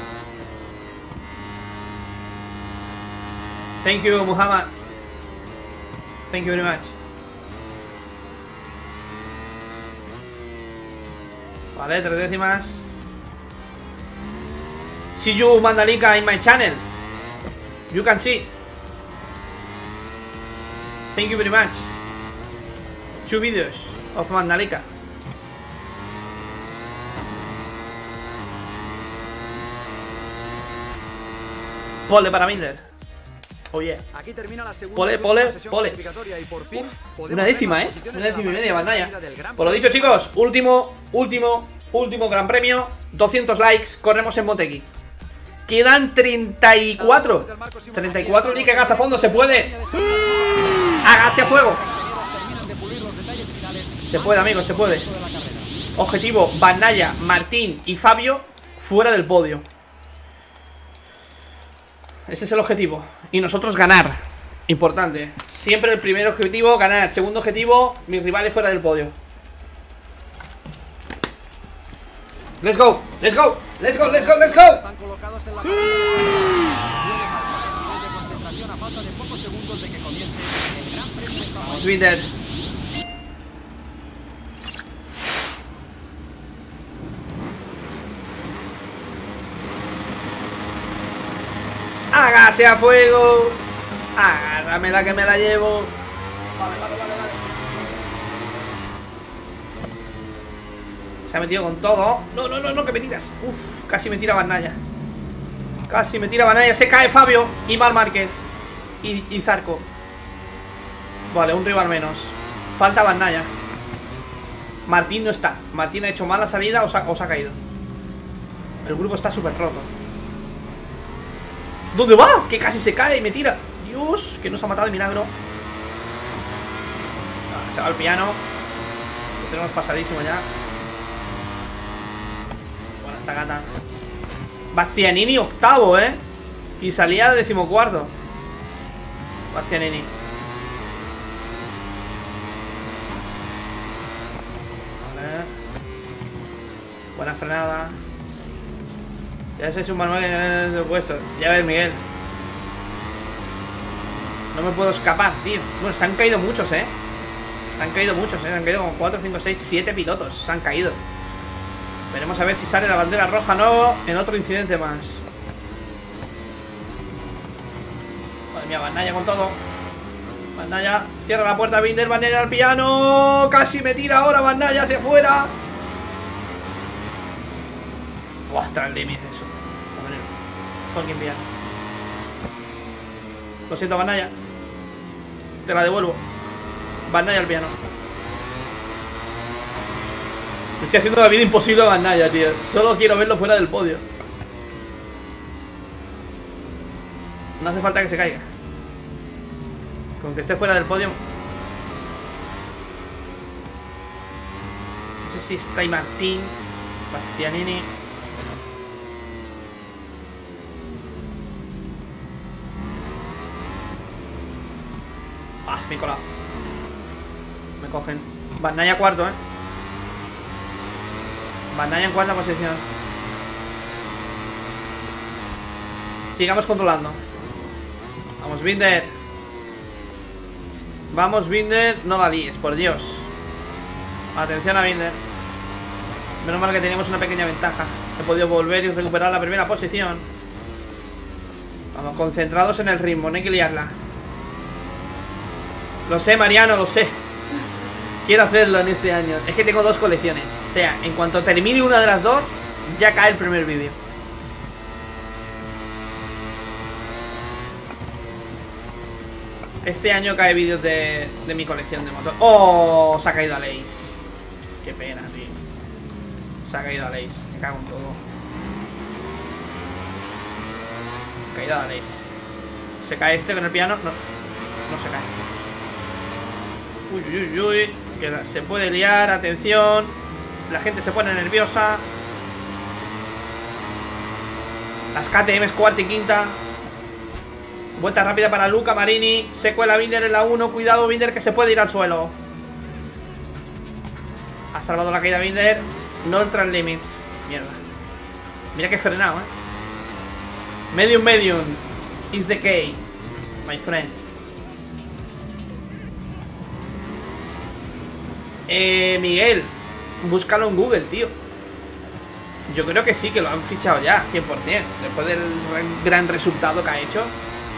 Thank you, Muhammad. Thank you very much. Vale, tres décimas. See you, Mandalika, in my channel. You can see. Thank you very much. Two videos of Mandalika. Pole para Minder. Oye.
Aquí termina la segunda
Pole, pole, pole. Una décima, ¿eh? Una décima y media, pantalla. Por lo dicho, chicos, último, último, último gran premio. 200 likes, corremos en Motegi. Quedan 34. 34 ni que gas a fondo, se puede. Hágase a fuego. Se puede, amigos, se puede. Objetivo, Bandaya, Martín y Fabio fuera del podio. Ese es el objetivo. Y nosotros ganar. Importante. Siempre el primer objetivo, ganar. Segundo objetivo, mis rivales fuera del podio. Let's go, let's go, let's go, let's go, let's go.
Están colocados en la. Puede calmar el nivel de concentración a falta de pocos segundos de que comience el Gran Premio de San
Vamos, Binder. Hágase a fuego. Agárramela que me la llevo. Vale, vale, vale, vale. Se ha metido con todo. No, no, no, no, que me tiras. Uf, casi me tira Banaya. Casi me tira Banaya. Se cae Fabio y Mar Márquez. Y, Zarco. Vale, un rival menos. Falta Bandaya. Martín no está. Martín ha hecho mala salida o se ha, o se ha caído. El grupo está súper roto. ¿Dónde va? Que casi se cae y me tira. Dios, que nos ha matado de milagro. Ah, se va al piano. Lo tenemos pasadísimo ya. Buena esta gata. Bastianini octavo, ¿eh? Y salía decimocuarto. Bastianini. Vale. Buena frenada. Ya se hecho un manual en el puesto. Ya ves, Miguel. No me puedo escapar, tío. Bueno, se han caído muchos, ¿eh? Se han caído muchos, ¿eh? Se han caído como 4, 5, 6, 7 pilotos. Se han caído. Veremos a ver si sale la bandera roja no en otro incidente más. Madre mía, Bandaya con todo. Bandaya, cierra la puerta, Binder, Bandaya al piano. Casi me tira ahora Bandaya hacia afuera. Buah, tras límite eso. Fucking piano. Lo siento, Bandaya. Te la devuelvo. Bandaya al piano. Estoy haciendo la vida imposible a Bandaya, tío. Solo quiero verlo fuera del podio. No hace falta que se caiga. Con que esté fuera del podio. No sé si está ahí Martín. Bastianini. Ah, me he colado. Me cogen. Bandaya cuarto, eh. Bandaya en cuarta posición. Sigamos controlando. Vamos, Binder. Vamos, Binder. No la líes, por Dios. Atención a Binder. Menos mal que teníamos una pequeña ventaja. He podido volver y recuperar la primera posición. Vamos, concentrados en el ritmo, no hay que liarla. Lo sé, Mariano, lo sé. Quiero hacerlo en este año. Es que tengo dos colecciones. O sea, en cuanto termine una de las dos, ya cae el primer vídeo. Este año cae vídeos de, de mi colección de motos. ¡Oh! Se ha caído Aleix. Qué pena, tío. Se ha caído Aleix. Me cago en todo. Caída de Aleix. ¿Se cae este con el piano? No. No se cae. Uy, uy, uy. Que se puede liar. Atención. La gente se pone nerviosa. Las KTMs cuarta y quinta. Vuelta rápida para Luca Marini. Se cuela Binder en la 1. Cuidado, Binder, que se puede ir al suelo. Ha salvado la caída Binder. No entra en limits. Mierda. Mira que frenado, eh. Medium, medium. Is the key. my friend. Eh, Miguel, búscalo en Google, tío. Yo creo que sí, que lo han fichado ya, 100%. Después del gran resultado que ha hecho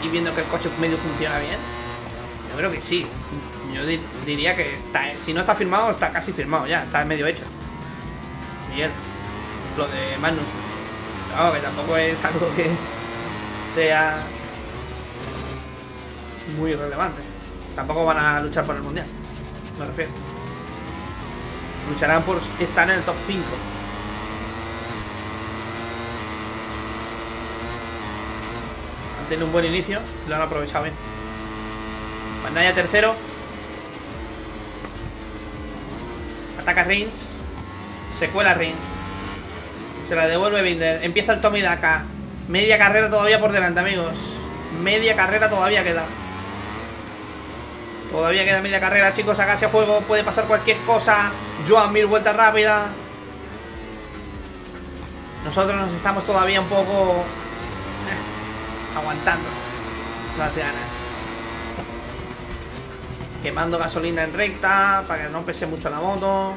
y viendo que el coche medio funciona bien. Yo creo que sí. Yo diría que está, si no está firmado, está casi firmado ya, está medio hecho. Miguel, lo de Magnus. Claro, que tampoco es algo que sea muy relevante. Tampoco van a luchar por el mundial. Me refiero. Lucharán por estar en el top 5. Han tenido un buen inicio, lo han aprovechado bien. Pantalla tercero. Ataca Reigns. Se cuela Reigns. Se la devuelve Binder. Empieza el Tommy Daka. Media carrera todavía por delante, amigos. Media carrera todavía queda. Todavía queda media carrera, chicos. Acá a fuego. Puede pasar cualquier cosa. Joan mil vueltas rápida. Nosotros nos estamos todavía un poco eh, aguantando las ganas. Quemando gasolina en recta para que no pese mucho la moto.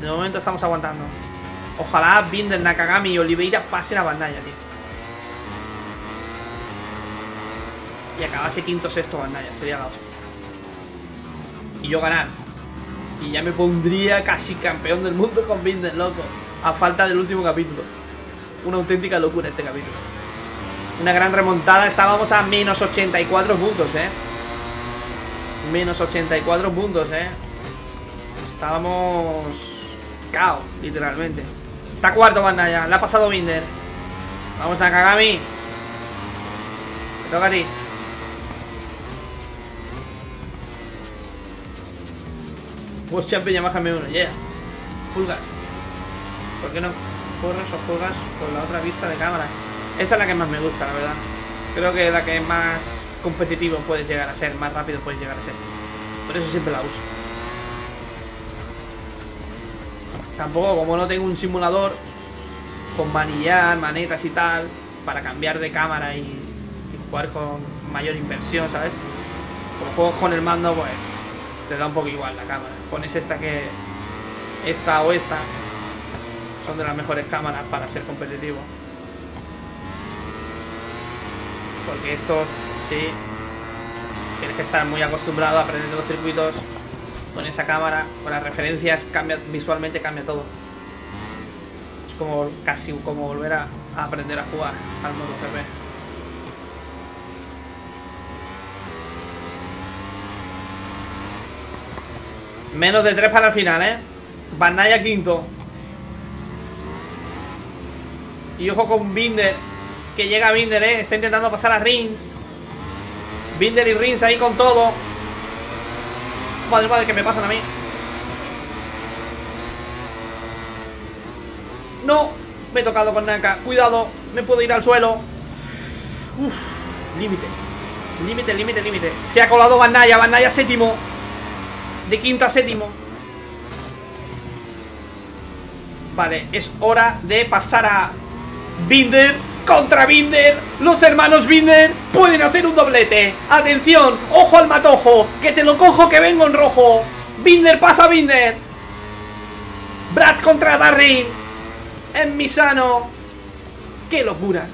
De momento estamos aguantando. Ojalá Binder, Nakagami y Oliveira pasen a Bandaya, tío. Y acabase quinto sexto Bandaya, sería la hostia. Y yo ganar. Y ya me pondría casi campeón del mundo con Binder, loco. A falta del último capítulo. Una auténtica locura este capítulo. Una gran remontada. Estábamos a menos 84 puntos, eh. Menos 84 puntos, eh. Estábamos... Cao, literalmente. Está cuarto Bandaya. Le ha pasado Binder. Vamos, Nakagami. Te toca a ti. Pues Champion Yamaha M1, yeah. Pulgas. ¿Por qué no corres o juegas con la otra vista de cámara? Esa es la que más me gusta, la verdad. Creo que es la que más competitivo puedes llegar a ser, más rápido puedes llegar a ser. Por eso siempre la uso. Tampoco, como no tengo un simulador con manillar, manetas y tal, para cambiar de cámara y, y jugar con mayor inversión, ¿sabes? Como juego con el mando, pues te da un poco igual la cámara. Pones esta que. Esta o esta. Son de las mejores cámaras para ser competitivo. Porque esto, sí. Tienes que estar muy acostumbrado a aprender los circuitos. Con esa cámara, con las referencias, cambia visualmente cambia todo. Es como casi como volver a, a aprender a jugar al modo GP. Menos de 3 para el final, ¿eh? Bandaya quinto. Y ojo con Binder. Que llega Binder, ¿eh? Está intentando pasar a Rins. Binder y Rins ahí con todo. Madre, madre, que me pasan a mí. No, me he tocado con Naka. Cuidado, me puedo ir al suelo. Uf, límite. Límite, límite, límite. Se ha colado Bandaya, Bandaya séptimo de quinto a séptimo. Vale, es hora de pasar a Binder contra Binder. Los hermanos Binder pueden hacer un doblete. Atención, ojo al matojo Que te lo cojo que vengo en rojo. Binder pasa a Binder. Brad contra Darryl. En Misano ¡Qué locura!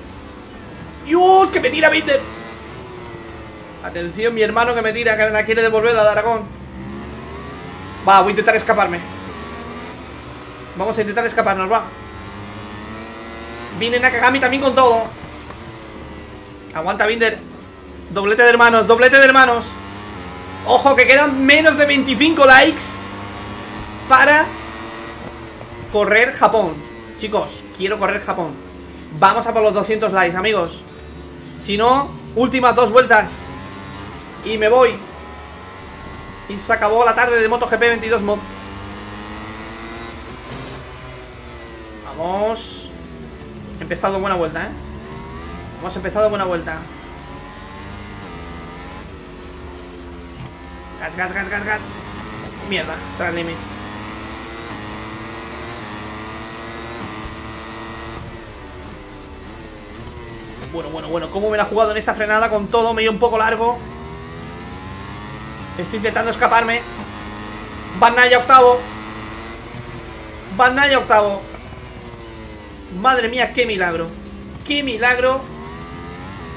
¡Dios! ¡Que me tira Binder! Atención, mi hermano que me tira Que la quiere devolver a Aragón Va, voy a intentar escaparme. Vamos a intentar escaparnos, va. Viene Nakagami también con todo. Aguanta Binder. Doblete de hermanos, doblete de hermanos. Ojo que quedan menos de 25 likes Para Correr Japón. Chicos, quiero correr Japón. Vamos a por los 200 likes, amigos. Si no, últimas dos vueltas. Y me voy y se acabó la tarde de MotoGP 22 Mod. Vamos. Empezado buena vuelta, ¿eh? Hemos empezado buena vuelta. Gas, gas, gas, gas, gas. Mierda, tras limits. Bueno, bueno, bueno, cómo me la ha jugado en esta frenada con todo medio un poco largo. Estoy intentando escaparme. Van Naya octavo. Van Naya octavo. Madre mía, qué milagro. Qué milagro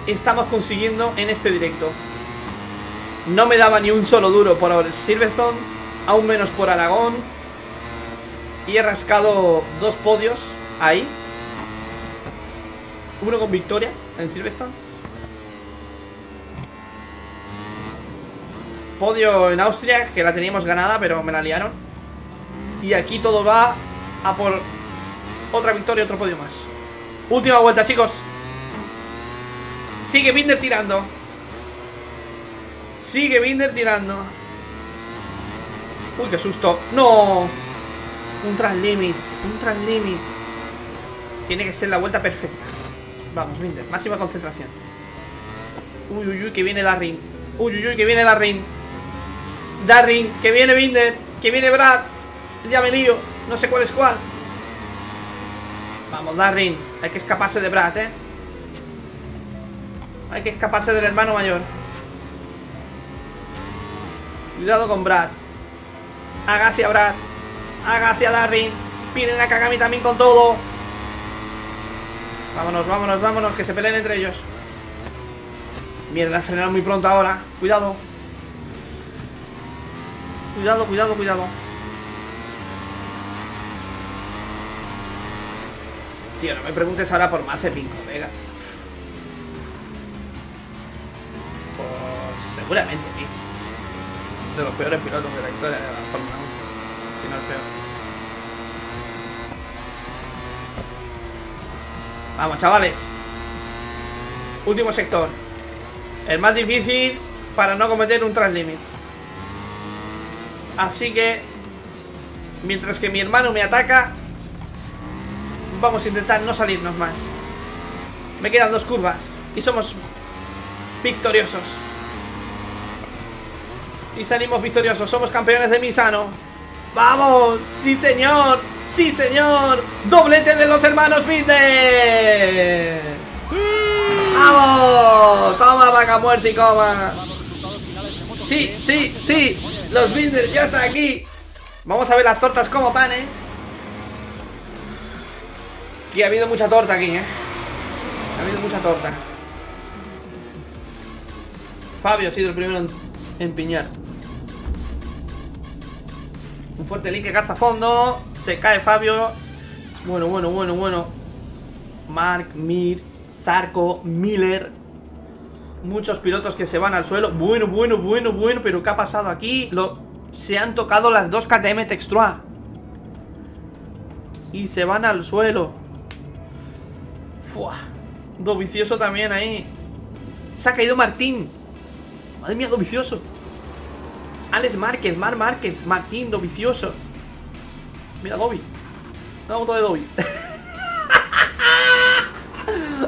estamos consiguiendo en este directo. No me daba ni un solo duro por Silverstone, aún menos por Aragón. Y he rascado dos podios ahí. Uno con victoria en Silverstone. Podio en Austria, que la teníamos ganada, pero me la liaron. Y aquí todo va a por otra victoria, otro podio más. Última vuelta, chicos. Sigue Binder tirando. Sigue Binder tirando. Uy, qué susto. ¡No! Un Translimits. Un Translimit. Tiene que ser la vuelta perfecta. Vamos, Binder. Máxima concentración. Uy, uy, uy, que viene Darrin. Uy, uy, uy, que viene Darrin. Darrin, que viene Binder. Que viene Brad. Ya me lío. No sé cuál es cuál. Vamos, Darrin. Hay que escaparse de Brad, ¿eh? Hay que escaparse del hermano mayor. Cuidado con Brad. Hágase a Brad. Hágase a Darrin. Piden a Kagami también con todo. Vámonos, vámonos, vámonos. Que se peleen entre ellos. Mierda, frenar muy pronto ahora. Cuidado. Cuidado, cuidado, cuidado. Tío, no me preguntes ahora por Mace 5, Vega. Pues seguramente, tío de los peores pilotos de la historia de la Fórmula 1. Si no el peor. Vamos, chavales. Último sector. El más difícil para no cometer un translimits. Así que, mientras que mi hermano me ataca, vamos a intentar no salirnos más. Me quedan dos curvas y somos victoriosos. Y salimos victoriosos, somos campeones de Misano ¡Vamos! ¡Sí señor! ¡Sí señor! ¡Doblete de los hermanos Binder! ¡Vamos! ¡Toma vaca muerte y coma! ¡Sí, sí, sí! ¡Los Binder ya están aquí! Vamos a ver las tortas como panes Que ha habido mucha torta aquí, ¿eh? Ha habido mucha torta Fabio ha sido el primero en empiñar un fuerte link que gas a fondo. Se cae Fabio. Bueno, bueno, bueno, bueno. Mark, Mir, Zarco, Miller. Muchos pilotos que se van al suelo. Bueno, bueno, bueno, bueno. Pero ¿qué ha pasado aquí? Lo... Se han tocado las dos KTM Textua. Y se van al suelo. Fua. Dovicioso también ahí. Se ha caído Martín. Madre mía, Dovicioso. Alex Márquez, Mar Márquez, Martín, Dovicioso. Mira, Dobby. Una moto de Dobby.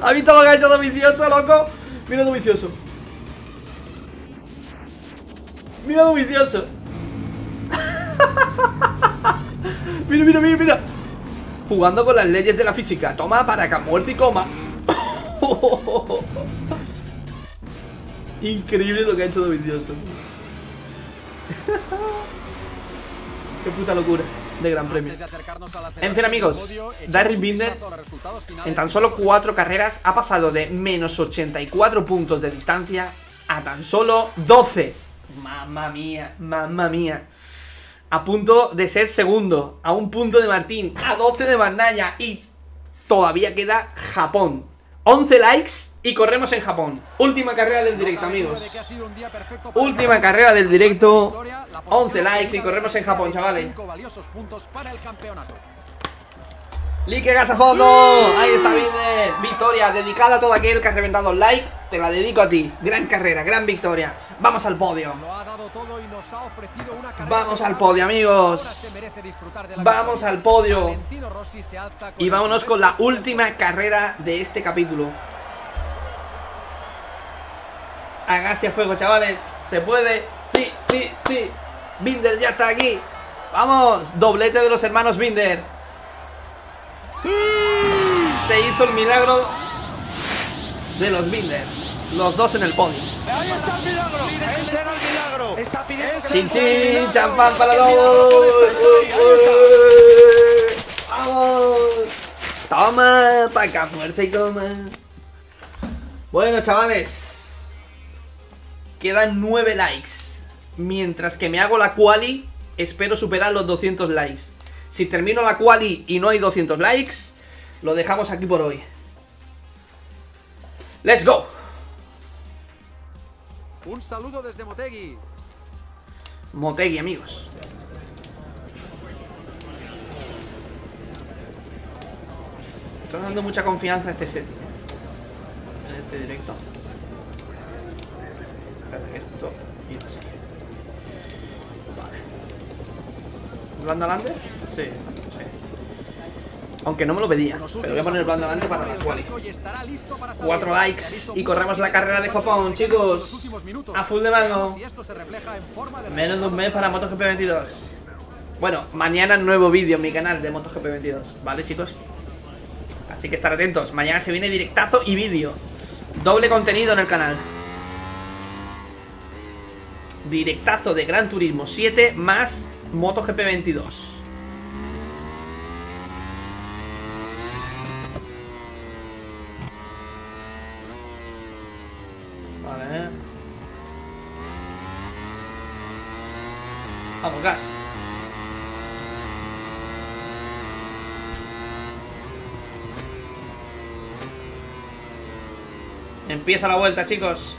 ¿Has visto lo que ha hecho Dovicioso, loco? Mira Dovicioso. Mira Dovicioso. mira, mira, mira, mira. Jugando con las leyes de la física. Toma para que y coma. Increíble lo que ha hecho Dovicioso. Qué puta locura de Gran Premio. En fin, amigos, Darryl Binder en tan solo 4 carreras ha pasado de menos 84 puntos de distancia a tan solo 12. Mamma mía, mamma mía. A punto de ser segundo, a un punto de Martín, a 12 de Manaya y todavía queda Japón. 11 likes y corremos en Japón. Última carrera del directo, amigos. Última carrera del directo. 11 likes y corremos en Japón, chavales. Like gas a fondo. Ahí está Binder. Victoria dedicada a todo aquel que ha reventado like. Te la dedico a ti. Gran carrera, gran victoria. Vamos al podio. Vamos al podio, amigos. Vamos al podio. Y vámonos con la última carrera de este capítulo. Hágase a fuego, chavales. Se puede. Sí, sí, sí. Binder ya está aquí. Vamos. Doblete de los hermanos Binder. Se hizo el milagro de los Binder. Los dos en el podio.
Ahí está el milagro. Ese era el milagro. Está pidiendo que
Chin
le-
chin, champán para todos. Vamos. Toma, pa' acá, fuerza y coma. Bueno, chavales. Quedan 9 likes. Mientras que me hago la quali, espero superar los 200 likes. Si termino la quali y no hay 200 likes, lo dejamos aquí por hoy. Let's go.
Un saludo desde Motegi.
Motegi, amigos. Estoy dando mucha confianza a este set. En este directo. Espérate, esto. y así. Vale. ¿Blando adelante? Sí, sí. Aunque no me lo pedía. Pero voy a poner el blando adelante para la quali. Cuatro likes y corremos la carrera de Japón, chicos. A full de mango. Menos de un mes para MotoGP 22. Bueno, mañana nuevo vídeo en mi canal de MotoGP 22, ¿vale, chicos? Así que estar atentos. Mañana se viene directazo y vídeo. Doble contenido en el canal. Directazo de Gran Turismo 7 más MotoGP 22. Vale. Vamos, gas. Empieza la vuelta, chicos.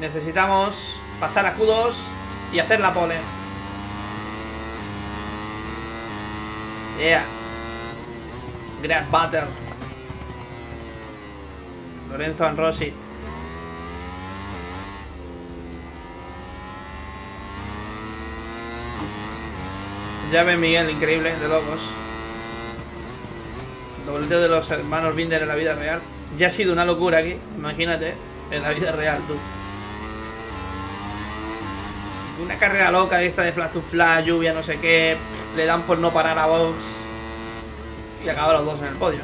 Necesitamos pasar a Q2 y hacer la pole. Yeah. Great Battle. Lorenzo Anrossi. Ven Miguel, increíble, de locos. Doblete de los hermanos Binder en la vida real. Ya ha sido una locura aquí, imagínate, en la vida real, tú. Una carrera loca de esta de flat to flat, lluvia, no sé qué. Le dan por no parar a Vox. Y acaban los dos en el podio.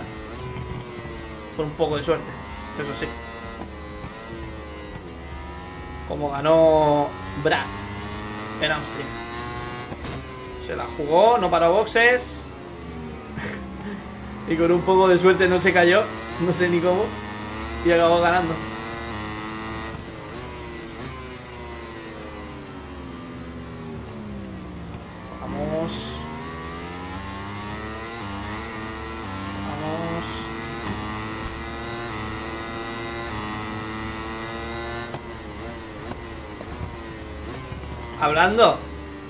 Por un poco de suerte, eso sí. Como ganó Brad en Austria. Se la jugó, no paró boxes. y con un poco de suerte no se cayó. No sé ni cómo. Y acabó ganando. Vamos. Vamos. Hablando.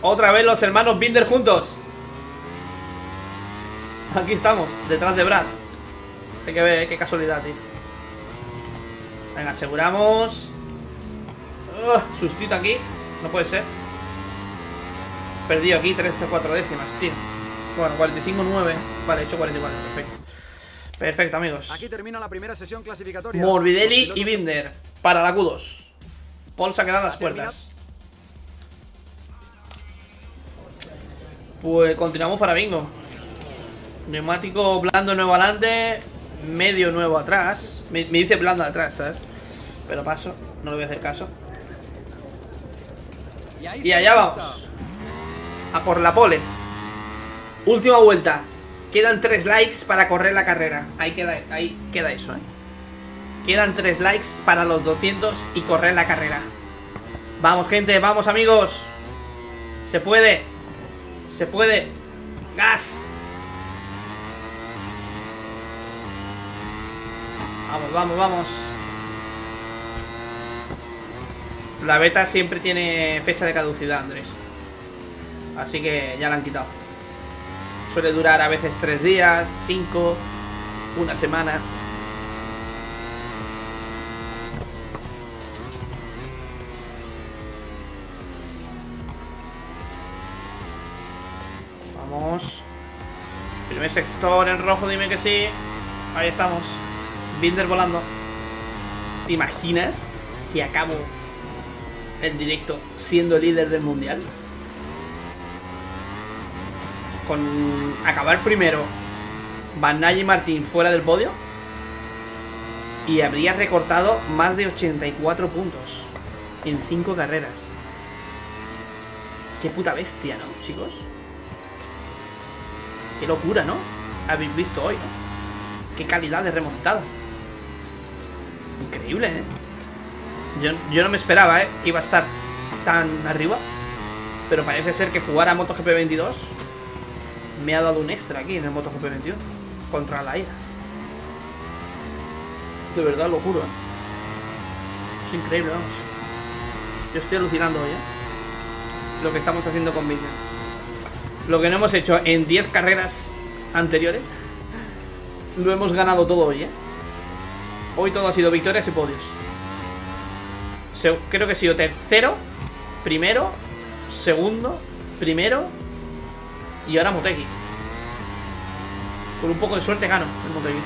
Otra vez los hermanos Binder juntos. Aquí estamos, detrás de Brad. Hay que ver qué casualidad, tío. Venga, aseguramos. Sustito aquí. No puede ser. Perdido aquí 13 4 décimas, tío. Bueno, 45-9. Vale, he hecho 44. Perfecto. Perfecto, amigos.
Aquí termina la primera sesión clasificatoria.
Morbidelli y Binder. Para la Q2. Paul se ha quedado a las puertas. Pues continuamos para bingo. Neumático blando nuevo adelante, medio nuevo atrás. Me, me dice blando atrás, ¿sabes? Pero paso, no le voy a hacer caso. Y allá vamos. A por la pole. Última vuelta. Quedan tres likes para correr la carrera. Ahí queda, ahí queda eso, ¿eh? Quedan tres likes para los 200 y correr la carrera. Vamos, gente, vamos, amigos. Se puede. Se puede. Gas. Vamos, vamos, vamos. La beta siempre tiene fecha de caducidad, Andrés. Así que ya la han quitado. Suele durar a veces tres días, cinco, una semana. Primer sector en rojo, dime que sí. Ahí estamos. Binder volando. ¿Te imaginas que acabo el directo siendo líder del mundial? Con acabar primero Van Nagy y Martín fuera del podio. Y habría recortado más de 84 puntos en 5 carreras. Qué puta bestia, ¿no, chicos? Qué locura, ¿no? Habéis visto hoy, ¿no? Qué calidad de remontada. Increíble, ¿eh? Yo, yo no me esperaba, ¿eh? Que iba a estar tan arriba. Pero parece ser que jugar a MotoGP 22 me ha dado un extra aquí en el MotoGP 21 contra la ira. De verdad, locura. Es increíble, vamos. Yo estoy alucinando hoy, ¿eh? Lo que estamos haciendo con Vision. Lo que no hemos hecho en 10 carreras anteriores, lo hemos ganado todo hoy, ¿eh? Hoy todo ha sido victorias y podios. creo que he sido tercero, primero, segundo, primero y ahora Motegi. Con un poco de suerte gano el Motegi.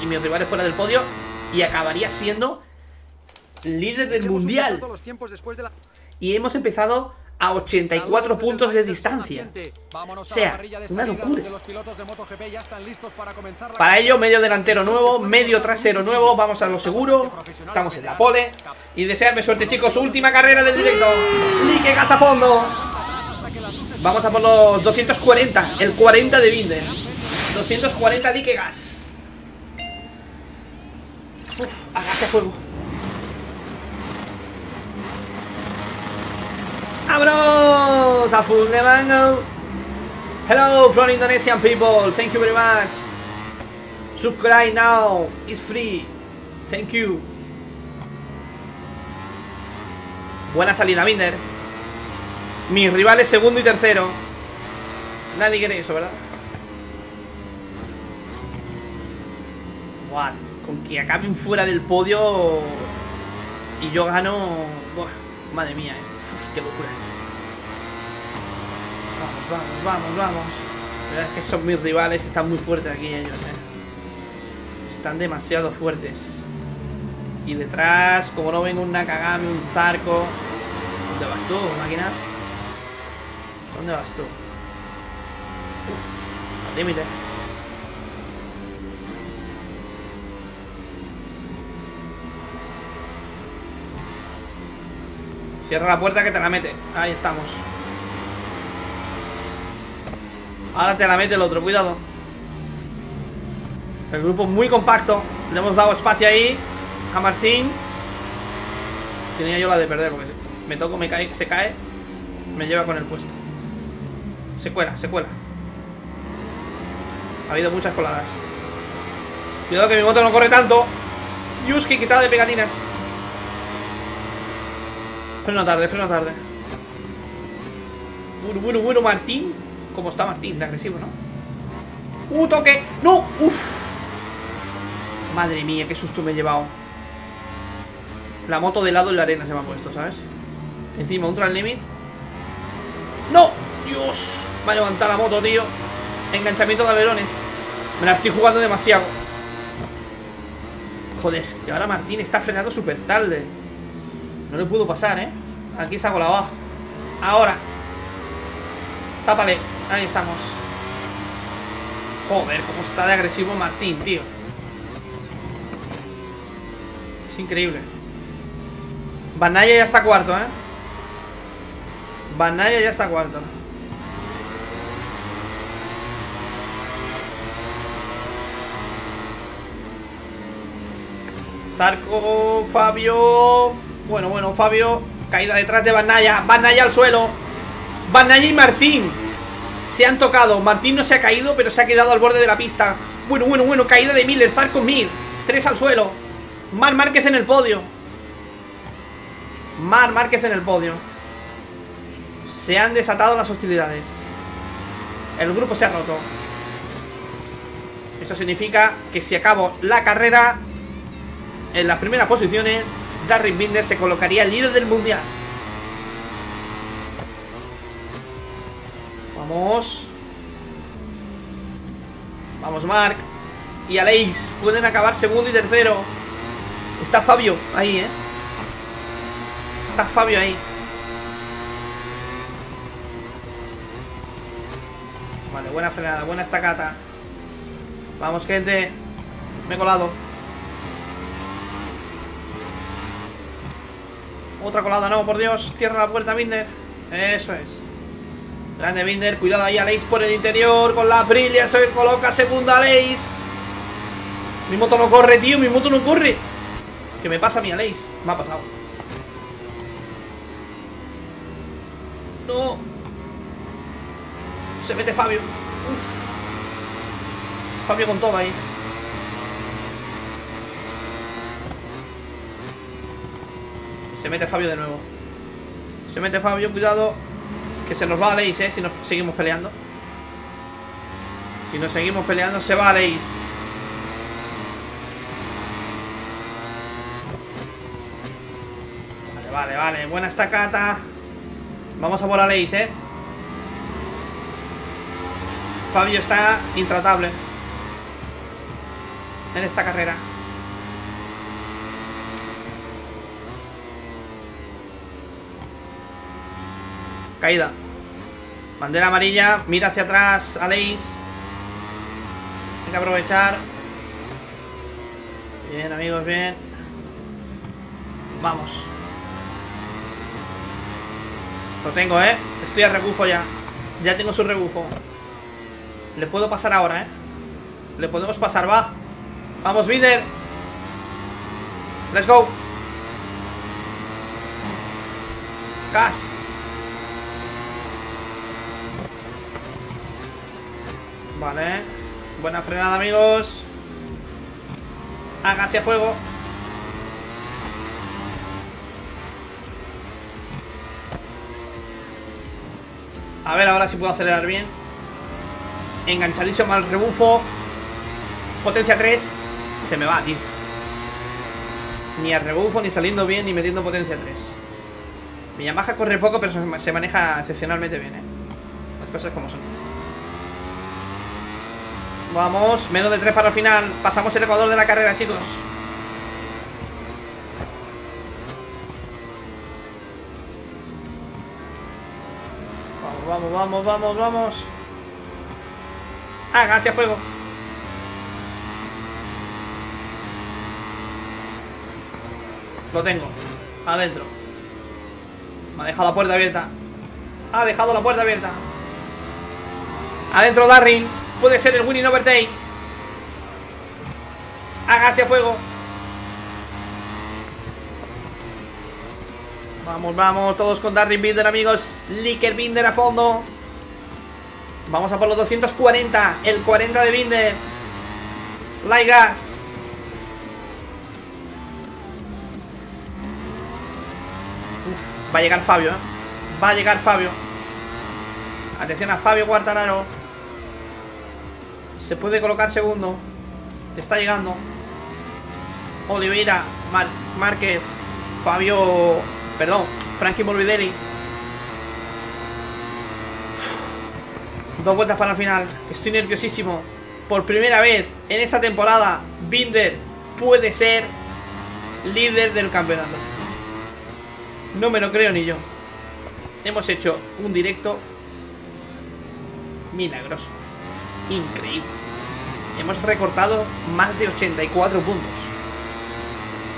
Y, y mis rivales fuera del podio y acabaría siendo líder del mundial. Y hemos empezado a 84 puntos de distancia. O sea, una locura. Para ello, medio delantero nuevo, medio trasero nuevo, vamos a lo seguro. Estamos en la pole. Y desearme suerte, chicos. Última carrera del directo. Lique gas a fondo. Vamos a por los 240, el 40 de Binder. 240 lique gas. Uf, a gas a fuego. ¡Vámonos! A full de mango. Hello from Indonesian people. Thank you very much. Subscribe now. It's free. Thank you. Buena salida, Binder. Mis rivales segundo y tercero. Nadie quiere eso, ¿verdad? Buah, con que acaben fuera del podio y yo gano... Buah, madre mía, eh qué locura. Vamos, vamos, vamos, vamos. La verdad es que son mis rivales, están muy fuertes aquí ellos, eh. Están demasiado fuertes. Y detrás, como no ven un Nakagami, un Zarco. ¿Dónde vas tú, máquina? ¿Dónde vas tú? Uf, al límite. Cierra la puerta que te la mete. Ahí estamos. Ahora te la mete el otro, cuidado. El grupo muy compacto. Le hemos dado espacio ahí a Martín. Tenía yo la de perder porque me toco, me cae, se cae. Me lleva con el puesto. Se cuela, se cuela. Ha habido muchas coladas. Cuidado que mi moto no corre tanto. Yuski quitado de pegatinas. Freno tarde, freno tarde. Bueno, bueno, bueno, Martín. ¿Cómo está Martín? De agresivo, ¿no? ¡Uh, toque! ¡No! ¡Uf! Madre mía, qué susto me he llevado. La moto de lado en la arena se me ha puesto, ¿sabes? Encima, un limit. ¡No! ¡Dios! Me ha levantado la moto, tío. Enganchamiento de alerones. Me la estoy jugando demasiado. Joder, y ahora Martín está frenando súper tarde. No le puedo pasar, ¿eh? Aquí saco la baja. Ahora. Tápale. Ahí estamos. Joder, cómo está de agresivo Martín, tío. Es increíble. Banaya ya está cuarto, ¿eh? Banaya ya está cuarto. Zarco, Fabio bueno, bueno, Fabio Caída detrás de Banaya Banaya al suelo. Banaya y Martín Se han tocado. Martín no se ha caído Pero se ha quedado al borde de la pista. Bueno, bueno, bueno Caída de Miller Zarco Mir. Tres al suelo. Mar Márquez en el podio. Mar Márquez en el podio. Se han desatado las hostilidades. El grupo se ha roto. Esto significa que si acabo la carrera En las primeras posiciones Darren Binder se colocaría líder del mundial. Vamos. Vamos, Mark. Y Aleix pueden acabar segundo y tercero. Está Fabio ahí, ¿eh? Está Fabio ahí. Vale, buena frenada, buena estacata. Vamos, gente. Me he colado. Otra colada, no, por Dios. Cierra la puerta, Binder. Eso es. Grande Binder, cuidado ahí Aleix por el interior. Con la Aprilia se coloca segunda Aleix. Mi moto no corre, tío, mi moto no corre. ¿Qué me pasa a mi Aleix? Me ha pasado. No. Se mete Fabio. Uf. Fabio con todo ahí. Se mete Fabio de nuevo. Se mete Fabio, cuidado. Que se nos va Aleix, eh, si nos seguimos peleando. Si nos seguimos peleando, se va Aleix. Vale, vale, vale. Buena estacata. Vamos a por Aleix, eh. Fabio está intratable en esta carrera. Caída. Bandera amarilla. Mira hacia atrás, Aleix. Hay que aprovechar. Bien, amigos, bien. Vamos. Lo tengo, ¿eh? Estoy a rebufo ya. Ya tengo su rebufo. Le puedo pasar ahora, ¿eh? Le podemos pasar, va. Vamos, Binder. Let's go. Gas. Vale. Buena frenada, amigos. Hágase a fuego. A ver ahora si puedo acelerar bien. Enganchadísimo al rebufo. Potencia 3. Se me va, tío. Ni al rebufo, ni saliendo bien, ni metiendo potencia 3. Mi Yamaha corre poco, pero se maneja excepcionalmente bien, ¿eh? Las cosas como son. Vamos, menos de 3 para el final. Pasamos el ecuador de la carrera, chicos. Vamos, vamos, vamos, vamos, vamos. Ah, a fuego. Lo tengo. Adentro. Me ha dejado la puerta abierta. Ha dejado la puerta abierta. Adentro Darrin. Puede ser el winning overtake. Hágase a fuego. Vamos, vamos, todos con Darrin Binder, amigos. Licker Binder a fondo. Vamos a por los 240. El 40 de Binder. Light gas. Va a llegar Fabio, ¿eh? Va a llegar Fabio. Atención a Fabio Guartararo. Se puede colocar segundo. Está llegando. Oliveira. Márquez. Fabio. Perdón. Frankie Morbidelli. Dos vueltas para el final. Estoy nerviosísimo. Por primera vez en esta temporada, Binder puede ser líder del campeonato. No me lo creo ni yo. Hemos hecho un directo milagroso. Increíble. Hemos recortado más de 84 puntos.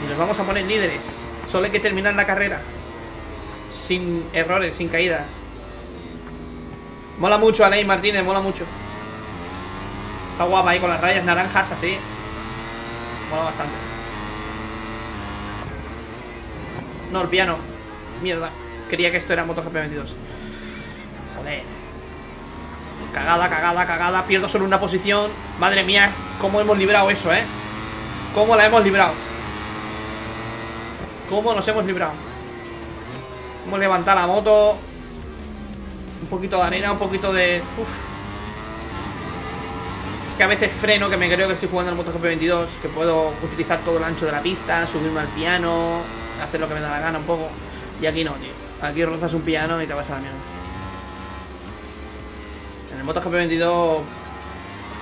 Y nos vamos a poner líderes. Solo hay que terminar la carrera. Sin errores, sin caída. Mola mucho Alei Martínez, mola mucho. Está guapa ahí con las rayas naranjas así. Mola bastante. No, el piano. Mierda. Quería que esto era MotoGP 22. Joder. Cagada, cagada, cagada. Pierdo solo una posición. Madre mía, cómo hemos librado eso, ¿eh? Cómo la hemos librado. Cómo nos hemos librado. Hemos levantado la moto. Un poquito de arena, un poquito de... Uf. Es que a veces freno, que me creo que estoy jugando en MotoGP 22. Que puedo utilizar todo el ancho de la pista, subirme al piano, hacer lo que me da la gana un poco. Y aquí no, tío. Aquí rozas un piano y te vas a la mierda. En el MotoGP 22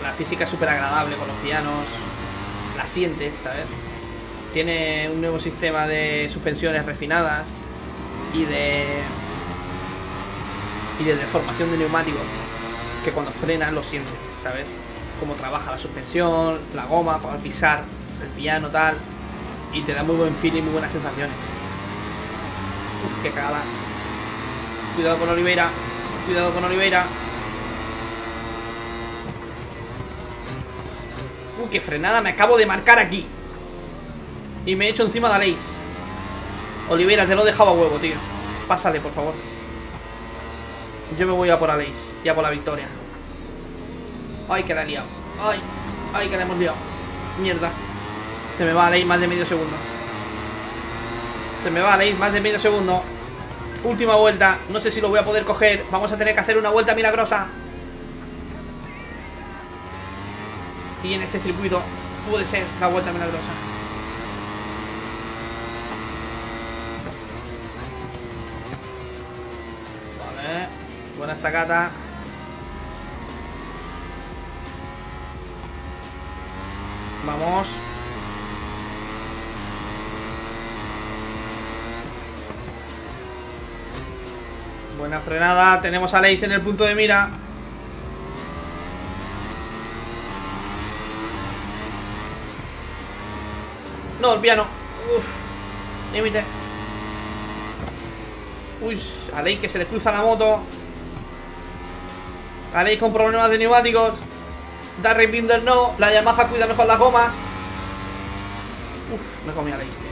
la física es súper agradable con los pianos. La sientes, ¿sabes? Tiene un nuevo sistema de suspensiones refinadas y de y de deformación de neumáticos que cuando frenas lo sientes, ¿sabes? Cómo trabaja la suspensión, la goma para pisar el piano tal y te da muy buen feeling, muy buenas sensaciones. Uf, qué cagada. Cuidado con Oliveira. Cuidado con Oliveira. Uh, qué frenada me acabo de marcar aquí. Y me he hecho encima de Aleix. Oliveira, te lo he dejado a huevo, tío. Pásale, por favor. Yo me voy a por Aleix. Ya por la victoria. Ay, que la he liado. Ay, ay, que la hemos liado. Mierda. Se me va Aleix más de medio segundo. Se me va Aleix más de medio segundo. Última vuelta. No sé si lo voy a poder coger. Vamos a tener que hacer una vuelta milagrosa. Y en este circuito puede ser la vuelta milagrosa. Vale. Buena estacata. Vamos. Buena frenada. Tenemos a Leis en el punto de mira. No, el piano. Uf. Límite. Uy, a Ley que se le cruza la moto. A Ley con problemas de neumáticos. Darry Binder no. La Yamaha cuida mejor las gomas. Uf, me comí a Ley, tío.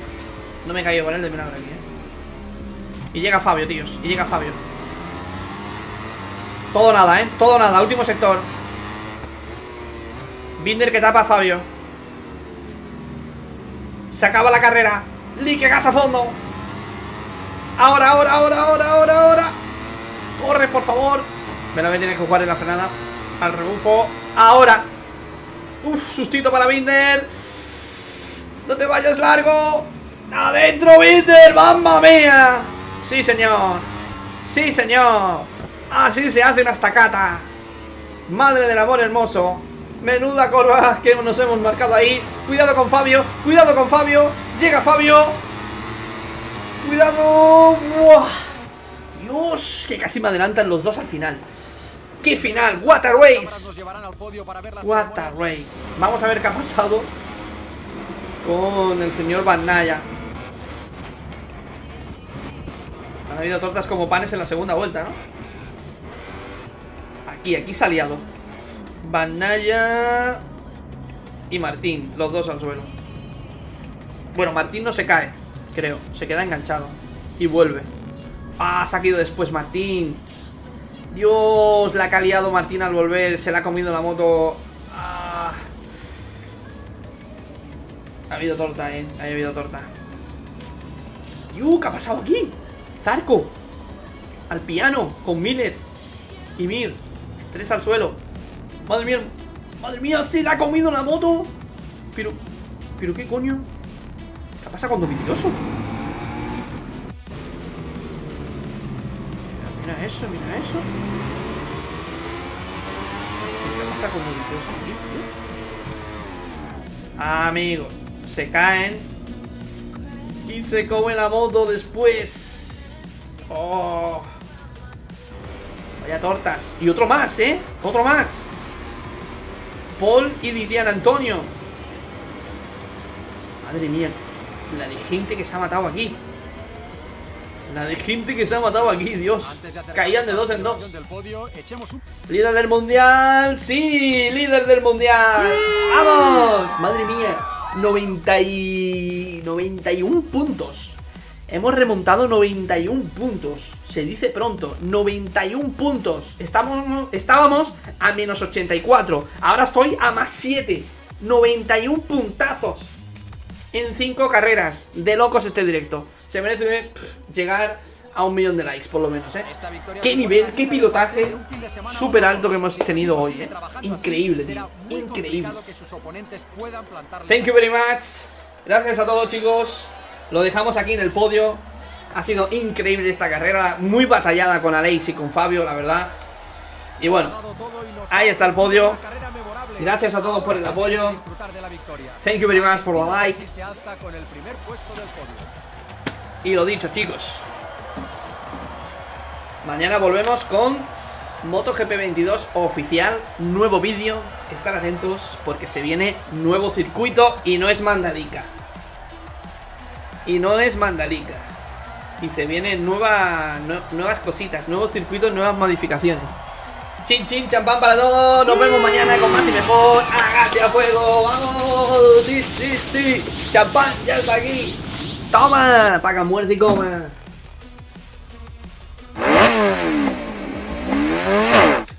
No me he caído con él de milagro aquí, eh. Y llega Fabio, tíos. Y llega Fabio. Todo nada, eh. Todo nada. Último sector. Binder que tapa a Fabio. Se acaba la carrera. Lique gas a fondo. Ahora, ahora, ahora, ahora, ahora, ahora. Corre, por favor. Me la voy a tener que jugar en la frenada. Al rebufo. Ahora. Uf, sustito para Binder. No te vayas largo. Adentro, Binder. ¡Mamma mía! Sí, señor. Sí, señor. Así se hace una estacata. Madre del amor hermoso. Menuda curva que nos hemos marcado ahí. Cuidado con Fabio. Cuidado con Fabio. Llega Fabio. Cuidado. Dios, que casi me adelantan los dos al final. ¡Qué final! ¡What a race! ¡What a race! Vamos a ver qué ha pasado con el señor Van Naya. Han habido tortas como panes en la segunda vuelta, ¿no? Aquí, aquí se ha liado. Banaya y Martín, los dos al suelo. Bueno, Martín no se cae, creo. Se queda enganchado. Y vuelve. Ah, se ha caído después Martín. Dios, la ha caliado Martín al volver. Se la ha comido la moto. Ah. Ha habido torta, eh. Ha habido torta. ¡Yuh! ¿Qué ha pasado aquí? Zarco. Al piano. Con Miller. Y Mir. Tres al suelo. Madre mía. Madre mía, se la ha comido la moto. Pero. ¿Pero qué coño? ¿Qué pasa con vicioso? Mira, mira eso, mira eso. ¿Qué pasa con vicioso? Amigos, se caen. Y se come la moto después. Oh. Vaya tortas. Y otro más, ¿eh? Otro más. Paul y Dician Antonio. Madre mía. La de gente que se ha matado aquí. La de gente que se ha matado aquí, Dios. Caían de dos en dos. Líder del mundial. Sí, líder del mundial. ¡Vamos! Madre mía. 90 y... 91 puntos. Hemos remontado 91 puntos. Se dice pronto. 91 puntos. Estamos, estábamos a menos 84. Ahora estoy a más 7. 91 puntazos. En 5 carreras. De locos este directo. Se merece pff, llegar a un millón de likes, por lo menos, ¿eh? Qué nivel, qué pilotaje súper alto que hemos tenido hoy, ¿eh? Increíble, tío. Increíble. Thank you very much. Gracias a todos, chicos. Lo dejamos aquí en el podio. Ha sido increíble esta carrera. Muy batallada con Aleix y con Fabio, la verdad. Y bueno, ahí está el podio. Gracias a todos por el apoyo. Thank you very much for the like. Y lo dicho, chicos. Mañana volvemos con MotoGP 22 oficial. Nuevo vídeo. Estar atentos porque se viene nuevo circuito y no es Mandalika. Y no es Mandalika. Y se vienen nueva, nue- nuevas cositas, nuevos circuitos, nuevas modificaciones. Chin chin, champán para todos. Nos vemos mañana con más y mejor. Hágase a fuego. Vamos. Sí, sí, sí. Champán ya está aquí. Toma. Paga, muerte y coma.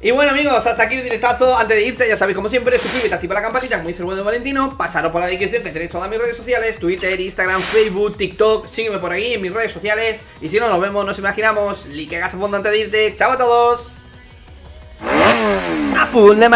Y bueno amigos, hasta aquí el directazo. Antes de irte, ya sabéis, como siempre, suscríbete, activa la campanita Como dice el bueno de Valentino. Pasaros por la descripción que tenéis todas mis redes sociales Twitter, Instagram, Facebook, TikTok. Sígueme por ahí en mis redes sociales. Y si no, nos vemos, nos imaginamos. Like a fondo antes de irte. Chao a todos. A full de